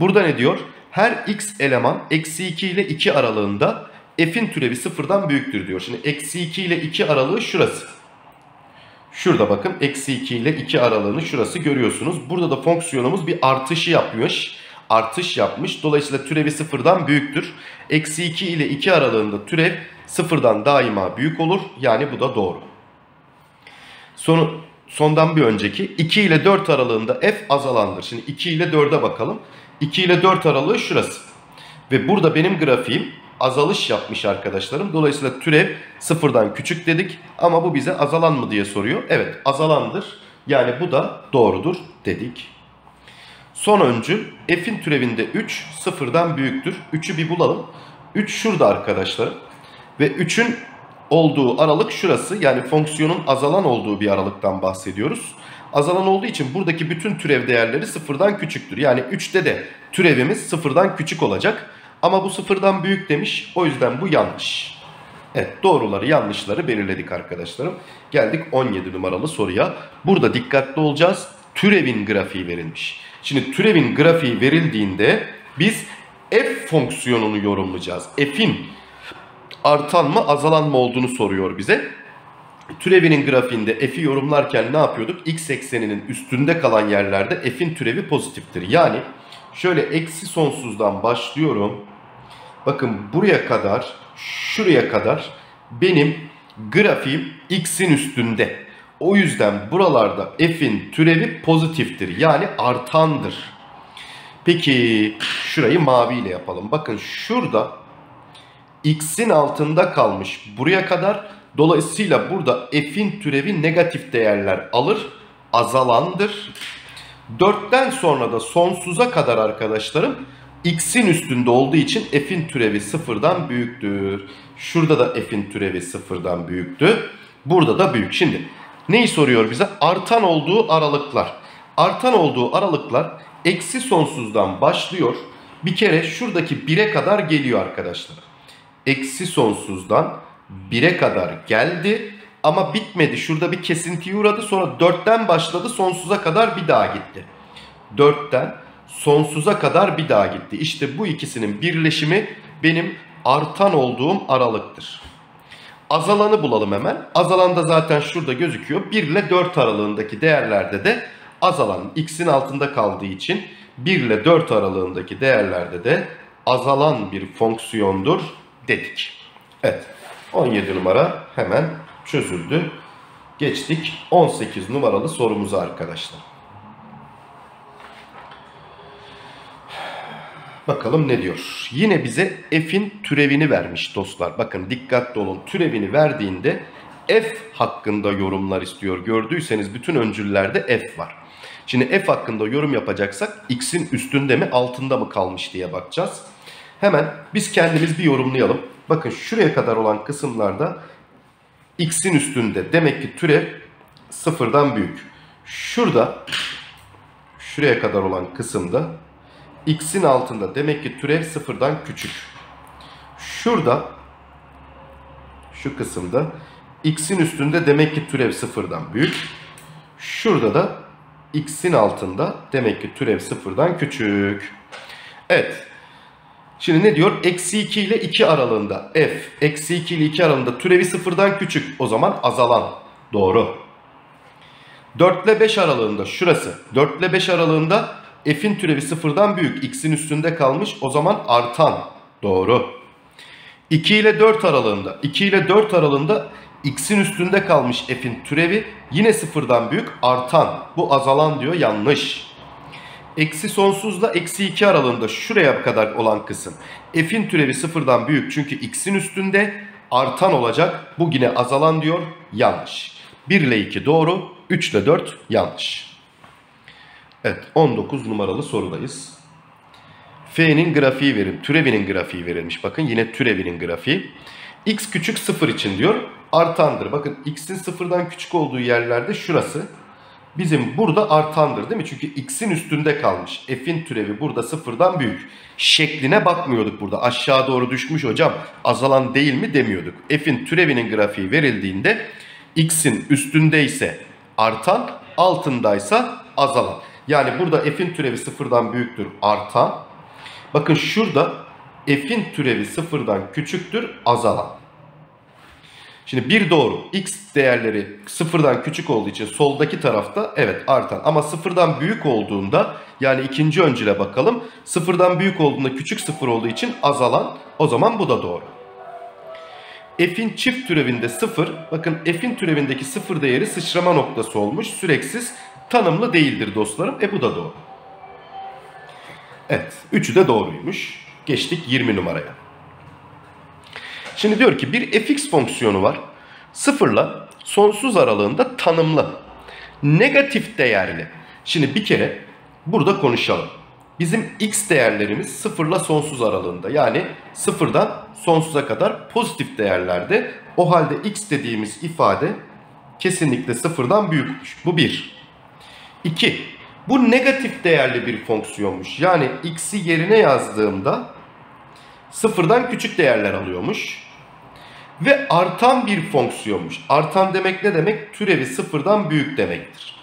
Burada ne diyor? Her x eleman eksi 2 ile 2 aralığında f'in türevi sıfırdan büyüktür diyor. Şimdi eksi 2 ile 2 aralığı şurası. Şurada bakın eksi 2 ile 2 aralığını şurası görüyorsunuz. Burada da fonksiyonumuz bir artışı yapmış. Artış yapmış. Dolayısıyla türevi sıfırdan büyüktür. Eksi 2 ile 2 aralığında türev sıfırdan daima büyük olur. Yani bu da doğru. Sonu, sondan bir önceki 2 ile 4 aralığında f azalandır. Şimdi 2 ile 4'e bakalım. 2 ile 4 aralığı şurası. Ve burada benim grafiğim azalış yapmış arkadaşlarım. Dolayısıyla türev sıfırdan küçük dedik ama bu bize azalan mı diye soruyor. Evet azalandır. Yani bu da doğrudur dedik. Son öncül f'in türevinde 3 sıfırdan büyüktür. 3'ü bir bulalım. 3 şurada arkadaşlar. Ve 3'ün olduğu aralık şurası. Yani fonksiyonun azalan olduğu bir aralıktan bahsediyoruz. Azalan olduğu için buradaki bütün türev değerleri sıfırdan küçüktür. Yani 3'te de türevimiz sıfırdan küçük olacak. Ama bu sıfırdan büyük demiş. O yüzden bu yanlış. Evet doğruları yanlışları belirledik arkadaşlarım. Geldik 17 numaralı soruya. Burada dikkatli olacağız. Türevin grafiği verilmiş. Şimdi türevin grafiği verildiğinde biz f fonksiyonunu yorumlayacağız. F'in artan mı azalan mı olduğunu soruyor bize. Türevinin grafiğinde f'i yorumlarken ne yapıyorduk? X ekseninin üstünde kalan yerlerde f'in türevi pozitiftir. Yani şöyle eksi sonsuzdan başlıyorum. Bakın buraya kadar, şuraya kadar benim grafiğim x'in üstünde. O yüzden buralarda f'in türevi pozitiftir. Yani artandır. Peki şurayı maviyle yapalım. Bakın şurada x'in altında kalmış buraya kadar. Dolayısıyla burada f'in türevi negatif değerler alır. Azalandır. 4'ten sonra da sonsuza kadar arkadaşlarım x'in üstünde olduğu için f'in türevi sıfırdan büyüktür. Şurada da f'in türevi sıfırdan büyüktü. Burada da büyük. Şimdi neyi soruyor bize? Artan olduğu aralıklar. Artan olduğu aralıklar eksi sonsuzdan başlıyor. Bir kere şuradaki 1'e kadar geliyor arkadaşlar. Eksi sonsuzdan 1'e kadar geldi. Ama bitmedi. Şurada bir kesintiye uğradı. Sonra 4'ten başladı. Sonsuza kadar bir daha gitti. 4'ten sonsuza kadar bir daha gitti. İşte bu ikisinin birleşimi benim artan olduğum aralıktır. Azalanı bulalım hemen. Azalan da zaten şurada gözüküyor. 1 ile 4 aralığındaki değerlerde de azalan x'in altında kaldığı için 1 ile 4 aralığındaki değerlerde de azalan bir fonksiyondur dedik. Evet 17 numara hemen çözüldü. Geçtik 18 numaralı sorumuza arkadaşlar. Bakalım ne diyor. Yine bize f'in türevini vermiş dostlar. Bakın dikkatli olun. Türevini verdiğinde f hakkında yorumlar istiyor. Gördüyseniz bütün öncüllerde f var. Şimdi f hakkında yorum yapacaksak x'in üstünde mi altında mı kalmış diye bakacağız. Hemen biz kendimiz bir yorumlayalım. Bakın şuraya kadar olan kısımlarda x'in üstünde. Demek ki türev sıfırdan büyük. Şurada şuraya kadar olan kısımda x'in altında. Demek ki türev sıfırdan küçük. Şurada şu kısımda x'in üstünde demek ki türev sıfırdan büyük. Şurada da x'in altında demek ki türev sıfırdan küçük. Evet. Şimdi ne diyor? Eksi 2 ile 2 aralığında f. Eksi 2 ile 2 aralığında türevi sıfırdan küçük. O zaman azalan. Doğru. 4 ile 5 aralığında şurası. 4 ile 5 aralığında f'in türevi sıfırdan büyük. x'in üstünde kalmış. O zaman artan. Doğru. 2 ile 4 aralığında. 2 ile 4 aralığında x'in üstünde kalmış f'in türevi yine sıfırdan büyük. Artan. Bu azalan diyor. Yanlış. Eksi sonsuzla eksi 2 aralığında şuraya kadar olan kısım. F'in türevi sıfırdan büyük çünkü x'in üstünde artan olacak. Bu yine azalan diyor. Yanlış. 1 ile 2 doğru. 3 ile 4 yanlış. Evet 19 numaralı sorudayız. F'nin grafiği verim. Türevinin grafiği verilmiş. Bakın yine türevinin grafiği. X küçük 0 için diyor. Artandır. Bakın x'in sıfırdan küçük olduğu yerlerde şurası bizim burada artandır değil mi? Çünkü x'in üstünde kalmış. F'in türevi burada sıfırdan büyük. Şekline bakmıyorduk burada. Aşağı doğru düşmüş hocam azalan değil mi demiyorduk. F'in türevinin grafiği verildiğinde x'in üstündeyse artan, altındaysa azalan. Yani burada f'in türevi sıfırdan büyüktür artan. Bakın şurada f'in türevi sıfırdan küçüktür azalan. Şimdi bir doğru. X değerleri sıfırdan küçük olduğu için soldaki tarafta evet artan. Ama sıfırdan büyük olduğunda yani ikinci öncüle bakalım. Sıfırdan büyük olduğunda küçük sıfır olduğu için azalan. O zaman bu da doğru. F'in çift türevinde sıfır. Bakın F'in türevindeki sıfır değeri sıçrama noktası olmuş. Süreksiz tanımlı değildir dostlarım. E bu da doğru. Evet. Üçü de doğruymuş. Geçtik 20 numaraya. Şimdi diyor ki bir fx fonksiyonu var. Sıfırla sonsuz aralığında tanımlı. Negatif değerli. Şimdi bir kere burada konuşalım. Bizim x değerlerimiz sıfırla sonsuz aralığında. Yani sıfırdan sonsuza kadar pozitif değerlerde. O halde x dediğimiz ifade kesinlikle sıfırdan büyükmüş. Bu bir. İki. Bu negatif değerli bir fonksiyonmuş. Yani x'i yerine yazdığımda sıfırdan küçük değerler alıyormuş. Ve artan bir fonksiyonmuş. Artan demek ne demek? Türevi sıfırdan büyük demektir.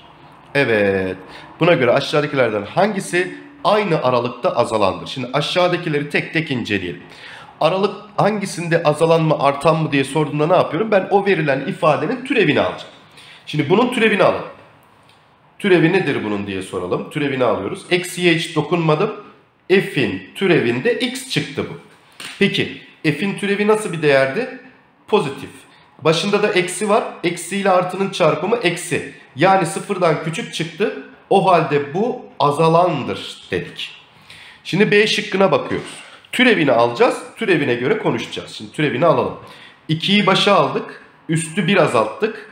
Evet. Buna göre aşağıdakilerden hangisi aynı aralıkta azalandır? Şimdi aşağıdakileri tek tek inceleyelim. Aralık hangisinde azalan mı artan mı diye sorduğunda ne yapıyorum? Ben o verilen ifadenin türevini alacağım. Şimdi bunun türevini alalım. Türevi nedir bunun diye soralım. Türevini alıyoruz. Eksiye hiç dokunmadım. F'in türevinde x çıktı bu. Peki f'in türevi nasıl bir değerdi? Pozitif. Başında da eksi var. Eksi ile artının çarpımı eksi. Yani sıfırdan küçük çıktı. O halde bu azalandır dedik. Şimdi B şıkkına bakıyoruz. Türevini alacağız. Türevine göre konuşacağız. Şimdi türevini alalım. 2'yi başa aldık. Üstü bir azalttık.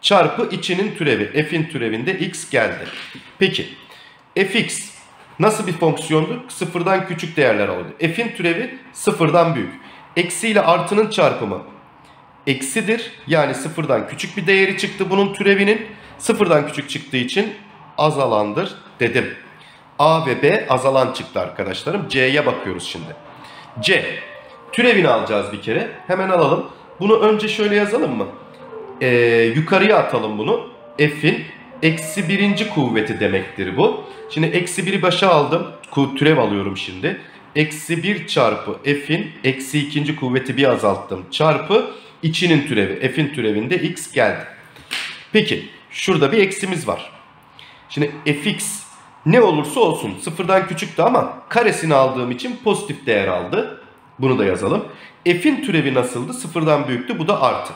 Çarpı içinin türevi. F'in türevinde x geldi. Peki fx nasıl bir fonksiyondu? Sıfırdan küçük değerler alıyordu. F'in türevi sıfırdan büyük. Eksi ile artının çarpımı eksidir. Yani sıfırdan küçük bir değeri çıktı bunun türevinin. Sıfırdan küçük çıktığı için azalandır dedim. A ve B azalan çıktı arkadaşlarım. C'ye bakıyoruz şimdi. C. Türevini alacağız bir kere. Hemen alalım. Bunu önce şöyle yazalım mı? Ee, yukarıya atalım bunu. F'in eksi birinci kuvveti demektir bu. Şimdi eksi biri başa aldım. Türev alıyorum şimdi. Eksi bir çarpı F'in eksi ikinci kuvveti bir azalttım. Çarpı içinin türevi. F'in türevinde x geldi. Peki şurada bir eksimiz var. Şimdi fx ne olursa olsun sıfırdan küçüktü ama karesini aldığım için pozitif değer aldı. Bunu da yazalım. F'in türevi nasıldı? Sıfırdan büyüktü. Bu da artı.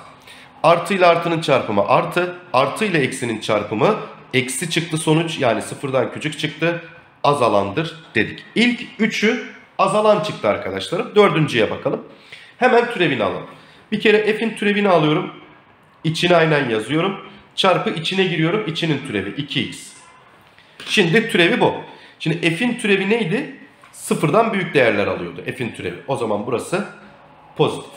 Artı ile artının çarpımı artı. Artı ile eksinin çarpımı eksi çıktı sonuç. Yani sıfırdan küçük çıktı. Azalandır dedik. İlk üçü azalan çıktı arkadaşlarım. Dördüncüye bakalım. Hemen türevini alalım. Bir kere f'in türevini alıyorum. İçine aynen yazıyorum. Çarpı içine giriyorum. İçinin türevi 2x. Şimdi türevi bu. Şimdi f'in türevi neydi? Sıfırdan büyük değerler alıyordu f'in türevi. O zaman burası pozitif.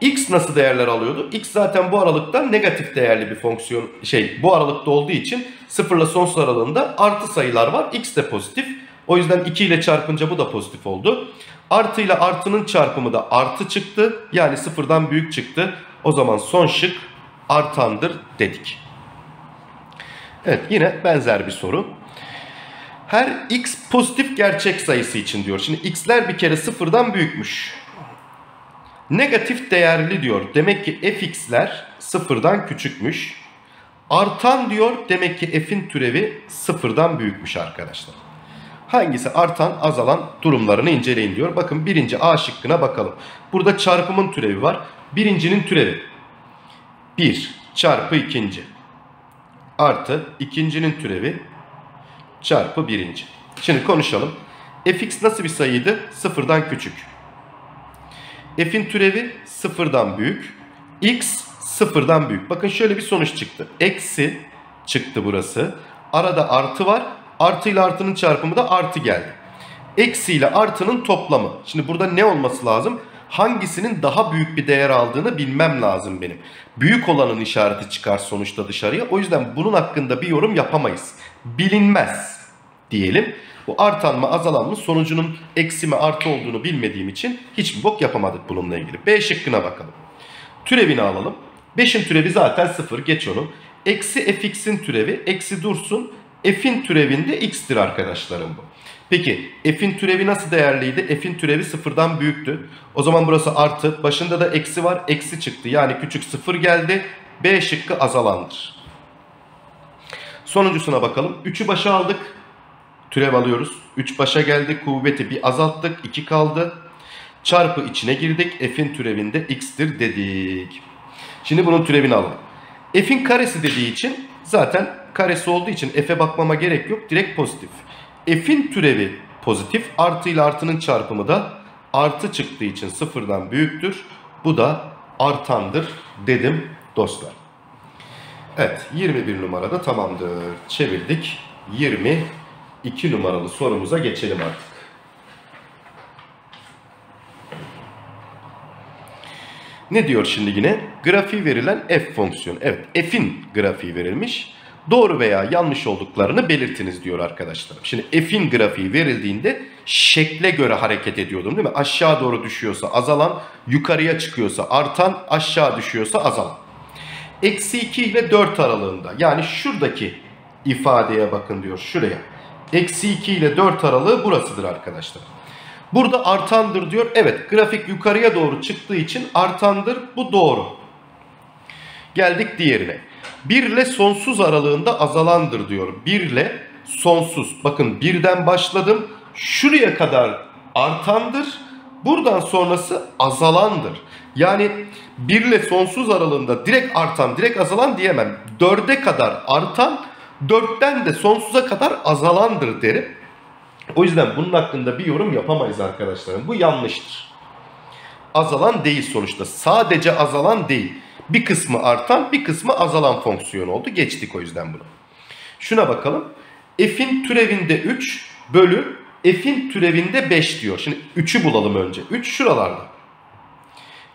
x nasıl değerler alıyordu? x zaten bu aralıkta negatif değerli bir fonksiyon şey bu aralıkta olduğu için sıfırla sonsuz aralığında artı sayılar var. x de pozitif. O yüzden 2 ile çarpınca bu da pozitif oldu. Artı ile artının çarpımı da artı çıktı. Yani sıfırdan büyük çıktı. O zaman son şık artandır dedik. Evet yine benzer bir soru. Her x pozitif gerçek sayısı için diyor. Şimdi x'ler bir kere sıfırdan büyükmüş. Negatif değerli diyor. Demek ki fx'ler sıfırdan küçükmüş. Artan diyor. Demek ki f'in türevi sıfırdan büyükmüş arkadaşlar. Hangisi artan azalan durumlarını inceleyin diyor. Bakın birinci A şıkkına bakalım. Burada çarpımın türevi var. Birincinin türevi 1 çarpı ikinci artı ikincinin türevi çarpı birinci. Şimdi konuşalım. fx nasıl bir sayıydı? Sıfırdan küçük. f'in türevi sıfırdan büyük. x sıfırdan büyük. Bakın şöyle bir sonuç çıktı. Eksi çıktı burası. Arada artı var. Artı ile artının çarpımı da artı geldi. Eksi ile artının toplamı. Şimdi burada ne olması lazım? Hangisinin daha büyük bir değer aldığını bilmem lazım benim. Büyük olanın işareti çıkar sonuçta dışarıya. O yüzden bunun hakkında bir yorum yapamayız. Bilinmez diyelim. Bu artan mı azalan mı sonucunun eksi mi artı olduğunu bilmediğim için hiçbir bok yapamadık bununla ilgili. B şıkkına bakalım. Türevini alalım. 5'in türevi zaten 0 geç onu. Eksi fx'in türevi eksi dursun f'in türevinde x'tir arkadaşlarım bu. Peki f'in türevi nasıl değerliydi? F'in türevi sıfırdan büyüktü. O zaman burası artı. Başında da eksi var. Eksi çıktı. Yani küçük sıfır geldi. B şıkkı azalandır. Sonuncusuna bakalım. 3'ü başa aldık. Türev alıyoruz. 3 başa geldi. Kuvveti bir azalttık. 2 kaldı. Çarpı içine girdik. F'in türevinde x'tir dedik. Şimdi bunun türevini alalım. F'in karesi dediği için zaten karesi olduğu için f'e bakmama gerek yok. Direkt pozitif. F'in türevi pozitif. Artı ile artının çarpımı da artı çıktığı için sıfırdan büyüktür. Bu da artandır dedim dostlar. Evet 21 numarada tamamdır. Çevirdik. 22 numaralı sorumuza geçelim artık. Ne diyor şimdi yine? Grafiği verilen f fonksiyonu. Evet f'in grafiği verilmiş doğru veya yanlış olduklarını belirtiniz diyor arkadaşlarım. Şimdi f'in grafiği verildiğinde şekle göre hareket ediyordum değil mi? Aşağı doğru düşüyorsa azalan, yukarıya çıkıyorsa artan, aşağı düşüyorsa azalan. Eksi 2 ile 4 aralığında yani şuradaki ifadeye bakın diyor şuraya. Eksi 2 ile 4 aralığı burasıdır arkadaşlar. Burada artandır diyor. Evet grafik yukarıya doğru çıktığı için artandır. Bu doğru. Geldik diğerine. 1 ile sonsuz aralığında azalandır diyor. 1 ile sonsuz. Bakın birden başladım. Şuraya kadar artandır. Buradan sonrası azalandır. Yani 1 ile sonsuz aralığında direkt artan, direkt azalan diyemem. 4'e kadar artan, 4'ten de sonsuza kadar azalandır derim. O yüzden bunun hakkında bir yorum yapamayız arkadaşlarım. Bu yanlıştır. Azalan değil sonuçta. Sadece azalan değil. Bir kısmı artan bir kısmı azalan fonksiyon oldu. Geçtik o yüzden bunu. Şuna bakalım. F'in türevinde 3 bölü F'in türevinde 5 diyor. Şimdi 3'ü bulalım önce. 3 şuralarda.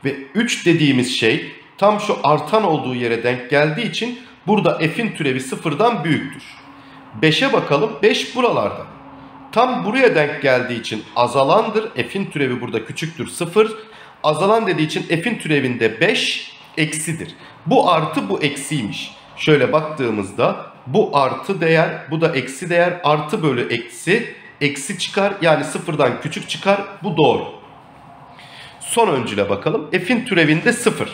Ve 3 dediğimiz şey tam şu artan olduğu yere denk geldiği için burada F'in türevi sıfırdan büyüktür. 5'e bakalım. 5 buralarda. Tam buraya denk geldiği için azalandır. F'in türevi burada küçüktür 0. Azalan dediği için F'in türevinde 5 eksidir. Bu artı bu eksiymiş. Şöyle baktığımızda bu artı değer bu da eksi değer artı bölü eksi eksi çıkar yani sıfırdan küçük çıkar bu doğru. Son öncüle bakalım. F'in türevinde 0.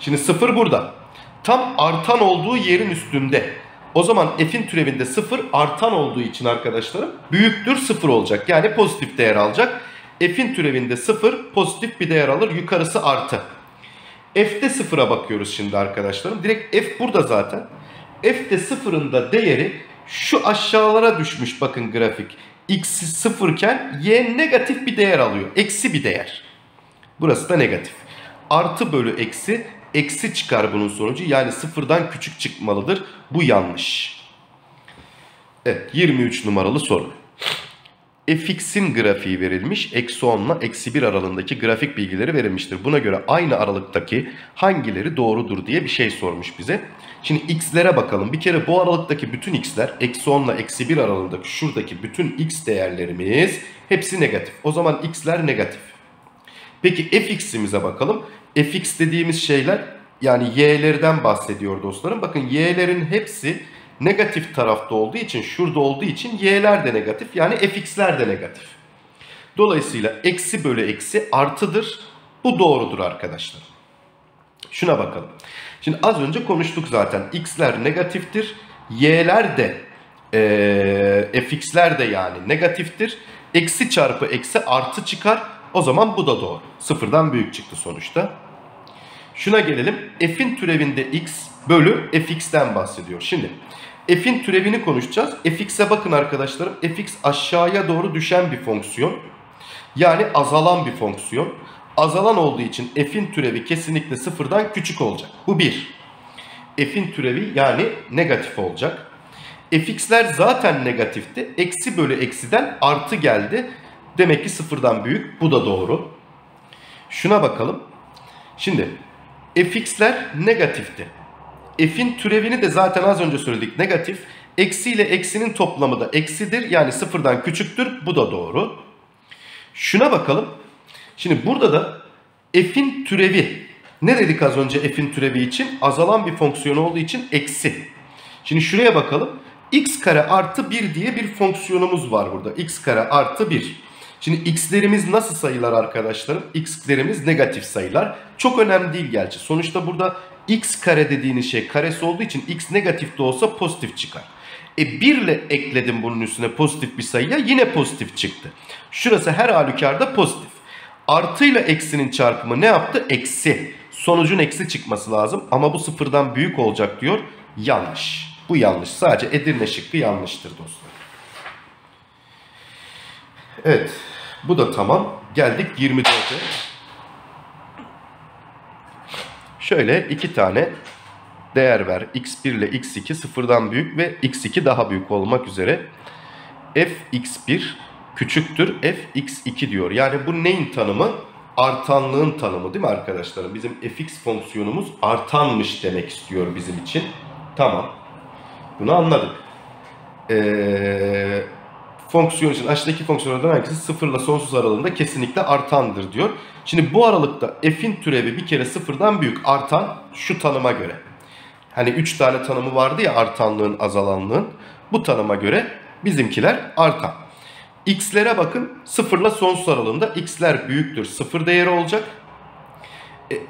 Şimdi 0 burada. Tam artan olduğu yerin üstünde. O zaman f'in türevinde 0 artan olduğu için arkadaşlarım büyüktür 0 olacak. Yani pozitif değer alacak. F'in türevinde 0 pozitif bir değer alır. Yukarısı artı. F'de 0'a bakıyoruz şimdi arkadaşlarım. Direkt F burada zaten. F'de 0'ın da değeri şu aşağılara düşmüş bakın grafik. X 0 iken Y negatif bir değer alıyor. Eksi bir değer. Burası da negatif. Artı bölü eksi eksi çıkar bunun sonucu. Yani sıfırdan küçük çıkmalıdır. Bu yanlış. Evet 23 numaralı soru. Fx'in grafiği verilmiş. Eksi 10 ile eksi 1 aralığındaki grafik bilgileri verilmiştir. Buna göre aynı aralıktaki hangileri doğrudur diye bir şey sormuş bize. Şimdi x'lere bakalım. Bir kere bu aralıktaki bütün x'ler eksi 10 ile eksi 1 aralığındaki şuradaki bütün x değerlerimiz hepsi negatif. O zaman x'ler negatif. Peki fx'imize bakalım. fx dediğimiz şeyler yani y'lerden bahsediyor dostlarım. Bakın y'lerin hepsi tarafta olduğu için şurada olduğu için y'ler de negatif yani fx'ler de negatif. Dolayısıyla eksi bölü eksi artıdır. Bu doğrudur arkadaşlar. Şuna bakalım. Şimdi az önce konuştuk zaten. x'ler negatiftir. y'ler de e, fx'ler de yani negatiftir. Eksi çarpı eksi artı çıkar. O zaman bu da doğru. Sıfırdan büyük çıktı sonuçta. Şuna gelelim. F'in türevinde x bölü fx'ten bahsediyor. Şimdi f'in türevini konuşacağız. fx'e bakın arkadaşlarım. fx aşağıya doğru düşen bir fonksiyon. Yani azalan bir fonksiyon. Azalan olduğu için f'in türevi kesinlikle sıfırdan küçük olacak. Bu bir. F'in türevi yani negatif olacak. fx'ler zaten negatifti. Eksi bölü eksiden artı geldi. Demek ki sıfırdan büyük. Bu da doğru. Şuna bakalım. Şimdi fx'ler negatifti. F'in türevini de zaten az önce söyledik negatif. Eksi ile eksinin toplamı da eksidir. Yani sıfırdan küçüktür. Bu da doğru. Şuna bakalım. Şimdi burada da f'in türevi. Ne dedik az önce f'in türevi için? Azalan bir fonksiyon olduğu için eksi. Şimdi şuraya bakalım. x kare artı 1 diye bir fonksiyonumuz var burada. x kare artı 1. Şimdi x'lerimiz nasıl sayılar arkadaşlarım? x'lerimiz negatif sayılar. Çok önemli değil gerçi. Sonuçta burada x kare dediğiniz şey karesi olduğu için x negatif de olsa pozitif çıkar. E 1 ile ekledim bunun üstüne pozitif bir sayıya yine pozitif çıktı. Şurası her halükarda pozitif. Artı ile eksinin çarpımı ne yaptı? Eksi. Sonucun eksi çıkması lazım ama bu sıfırdan büyük olacak diyor. Yanlış. Bu yanlış. Sadece Edirne şıkkı yanlıştır dostlar. Evet. Bu da tamam. Geldik 24'e. Şöyle iki tane değer ver. x1 ile x2 sıfırdan büyük ve x2 daha büyük olmak üzere. fx1 küçüktür fx2 diyor. Yani bu neyin tanımı? Artanlığın tanımı değil mi arkadaşlarım? Bizim fx fonksiyonumuz artanmış demek istiyor bizim için. Tamam. Bunu anladık. Eee fonksiyon için aşağıdaki fonksiyonlardan hangisi sıfırla sonsuz aralığında kesinlikle artandır diyor. Şimdi bu aralıkta f'in türevi bir kere sıfırdan büyük artan şu tanıma göre. Hani 3 tane tanımı vardı ya artanlığın azalanlığın. Bu tanıma göre bizimkiler artan. X'lere bakın sıfırla sonsuz aralığında x'ler büyüktür sıfır değeri olacak.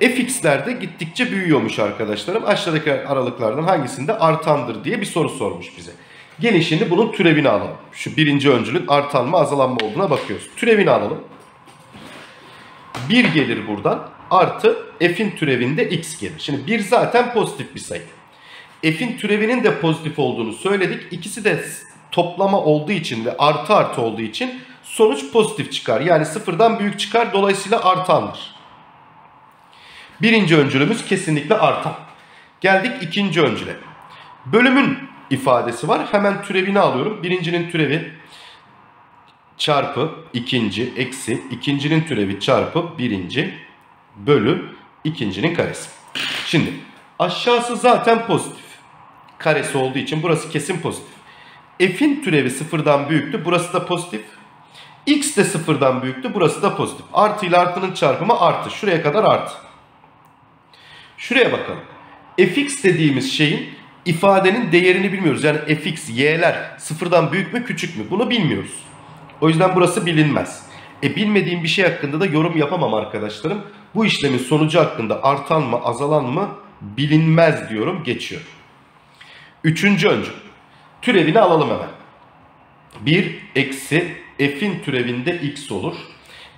E, fx'ler de gittikçe büyüyormuş arkadaşlarım. Aşağıdaki aralıklardan hangisinde artandır diye bir soru sormuş bize. Gelin şimdi bunun türevini alalım. Şu birinci öncülün artan mı azalan mı olduğuna bakıyoruz. Türevini alalım. 1 gelir buradan. Artı f'in türevinde x gelir. Şimdi 1 zaten pozitif bir sayı. F'in türevinin de pozitif olduğunu söyledik. İkisi de toplama olduğu için ve artı artı olduğu için sonuç pozitif çıkar. Yani sıfırdan büyük çıkar dolayısıyla artandır. Birinci öncülümüz kesinlikle artan. Geldik ikinci öncüle. Bölümün ifadesi var. Hemen türevini alıyorum. Birincinin türevi çarpı ikinci eksi ikincinin türevi çarpı birinci bölü ikincinin karesi. Şimdi aşağısı zaten pozitif. Karesi olduğu için burası kesin pozitif. F'in türevi sıfırdan büyüktü. Burası da pozitif. X de sıfırdan büyüktü. Burası da pozitif. Artı ile artının çarpımı artı. Şuraya kadar artı. Şuraya bakalım. fx dediğimiz şeyin ifadenin değerini bilmiyoruz. Yani fx, y'ler sıfırdan büyük mü küçük mü bunu bilmiyoruz. O yüzden burası bilinmez. E bilmediğim bir şey hakkında da yorum yapamam arkadaşlarım. Bu işlemin sonucu hakkında artan mı azalan mı bilinmez diyorum geçiyor. Üçüncü öncü. Türevini alalım hemen. 1 eksi f'in türevinde x olur.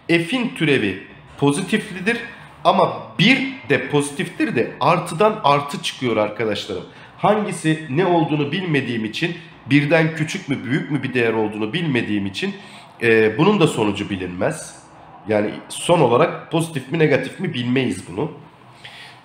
F'in türevi pozitiflidir ama 1 de pozitiftir de artıdan artı çıkıyor arkadaşlarım. Hangisi ne olduğunu bilmediğim için birden küçük mü büyük mü bir değer olduğunu bilmediğim için e, bunun da sonucu bilinmez. Yani son olarak pozitif mi negatif mi bilmeyiz bunu.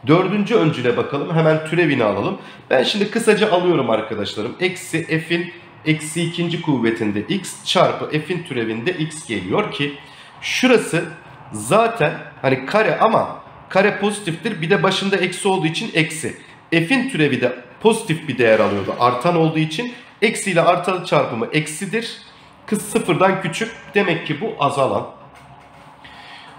Dördüncü öncüle bakalım. Hemen türevini alalım. Ben şimdi kısaca alıyorum arkadaşlarım. Eksi f'in eksi ikinci kuvvetinde x çarpı f'in türevinde x geliyor ki şurası zaten hani kare ama kare pozitiftir. Bir de başında eksi olduğu için eksi. F'in türevi de pozitif bir değer alıyordu. Artan olduğu için eksi ile artan çarpımı eksidir. Kız sıfırdan küçük. Demek ki bu azalan.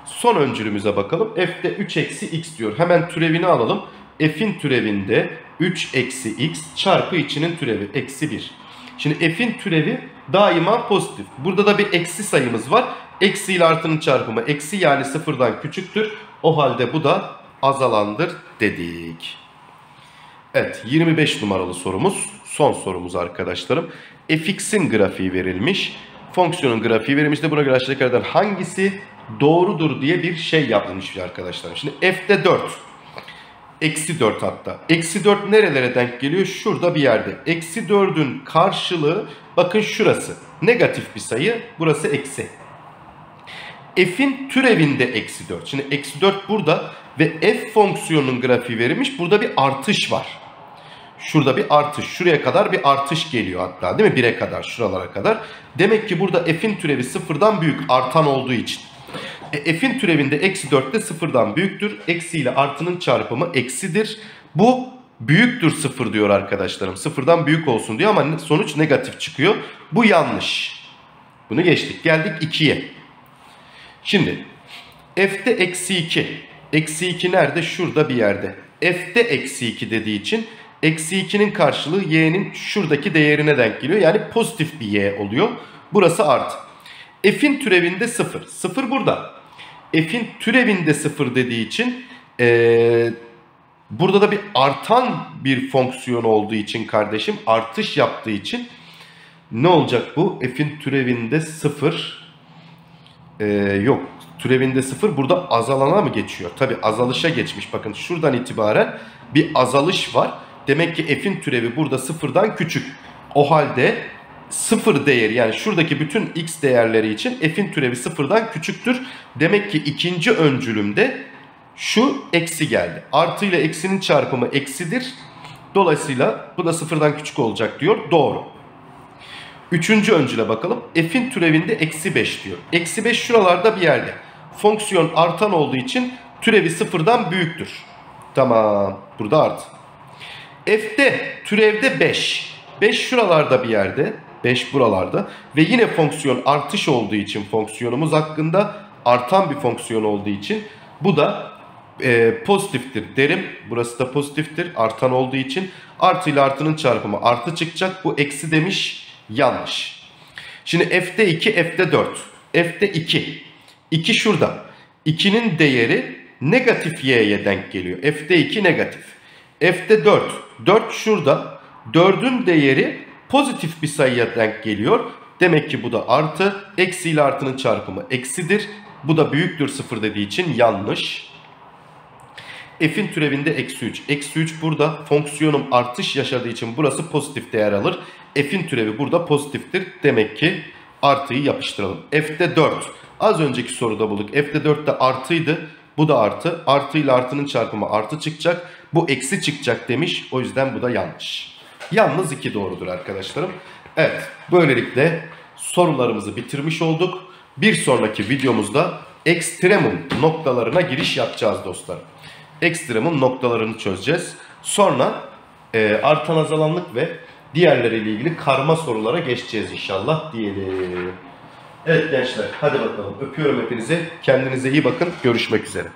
Son öncülümüze bakalım. F'de 3 eksi x diyor. Hemen türevini alalım. F'in türevinde 3 eksi x çarpı içinin türevi eksi 1. Şimdi f'in türevi daima pozitif. Burada da bir eksi sayımız var. Eksi ile artının çarpımı eksi yani sıfırdan küçüktür. O halde bu da azalandır dedik. Evet 25 numaralı sorumuz son sorumuz arkadaşlarım. fx'in grafiği verilmiş. Fonksiyonun grafiği verilmiş de buna göre aşağıdakilerden hangisi doğrudur diye bir şey yapılmış arkadaşlar. Şimdi f'de 4. Eksi 4 hatta. Eksi 4 nerelere denk geliyor? Şurada bir yerde. Eksi 4'ün karşılığı bakın şurası. Negatif bir sayı. Burası eksi. F'in türevinde eksi 4. Şimdi eksi 4 burada ve f fonksiyonunun grafiği verilmiş. Burada bir artış var. Şurada bir artış. Şuraya kadar bir artış geliyor hatta değil mi? 1'e kadar şuralara kadar. Demek ki burada f'in türevi sıfırdan büyük artan olduğu için. E, f'in türevinde eksi 4 de sıfırdan büyüktür. Eksi ile artının çarpımı eksidir. Bu büyüktür sıfır diyor arkadaşlarım. Sıfırdan büyük olsun diyor ama sonuç negatif çıkıyor. Bu yanlış. Bunu geçtik. Geldik 2'ye. Şimdi f'de eksi 2. Eksi 2 nerede? Şurada bir yerde. f'de eksi 2 dediği için eksi 2'nin karşılığı y'nin şuradaki değerine denk geliyor. Yani pozitif bir y oluyor. Burası artı. F'in türevinde 0. 0 burada. F'in türevinde 0 dediği için ee, burada da bir artan bir fonksiyon olduğu için kardeşim artış yaptığı için ne olacak bu? F'in türevinde 0 ee, yok türevinde 0 burada azalana mı geçiyor? Tabi azalışa geçmiş. Bakın şuradan itibaren bir azalış var. Demek ki f'in türevi burada sıfırdan küçük. O halde sıfır değeri yani şuradaki bütün x değerleri için f'in türevi sıfırdan küçüktür. Demek ki ikinci öncülümde şu eksi geldi. Artı ile eksinin çarpımı eksidir. Dolayısıyla bu da sıfırdan küçük olacak diyor. Doğru. Üçüncü öncüle bakalım. F'in türevinde eksi 5 diyor. Eksi 5 şuralarda bir yerde. Fonksiyon artan olduğu için türevi sıfırdan büyüktür. Tamam. Burada artı. F'de türevde 5. 5 şuralarda bir yerde. 5 buralarda. Ve yine fonksiyon artış olduğu için fonksiyonumuz hakkında artan bir fonksiyon olduğu için bu da e, pozitiftir derim. Burası da pozitiftir artan olduğu için. Artı ile artının çarpımı artı çıkacak. Bu eksi demiş yanlış. Şimdi f'de 2 f'de 4. F'de 2. 2 şurada. 2'nin değeri negatif y'ye denk geliyor. F'de 2 negatif. F'de 4. 4 şurada. 4'ün değeri pozitif bir sayıya denk geliyor. Demek ki bu da artı. Eksi ile artının çarpımı eksidir. Bu da büyüktür sıfır dediği için yanlış. F'in türevinde eksi 3. Eksi 3 burada fonksiyonum artış yaşadığı için burası pozitif değer alır. F'in türevi burada pozitiftir. Demek ki artıyı yapıştıralım. F'de 4. Az önceki soruda bulduk. F'de 4 de artıydı. Bu da artı. Artı ile artının çarpımı artı çıkacak. Bu eksi çıkacak demiş. O yüzden bu da yanlış. Yalnız 2 doğrudur arkadaşlarım. Evet. Böylelikle sorularımızı bitirmiş olduk. Bir sonraki videomuzda ekstremum noktalarına giriş yapacağız dostlar. Ekstremum noktalarını çözeceğiz. Sonra e, artan azalanlık ve diğerleriyle ilgili karma sorulara geçeceğiz inşallah diyelim. Evet gençler hadi bakalım öpüyorum hepinizi. Kendinize iyi bakın. Görüşmek üzere.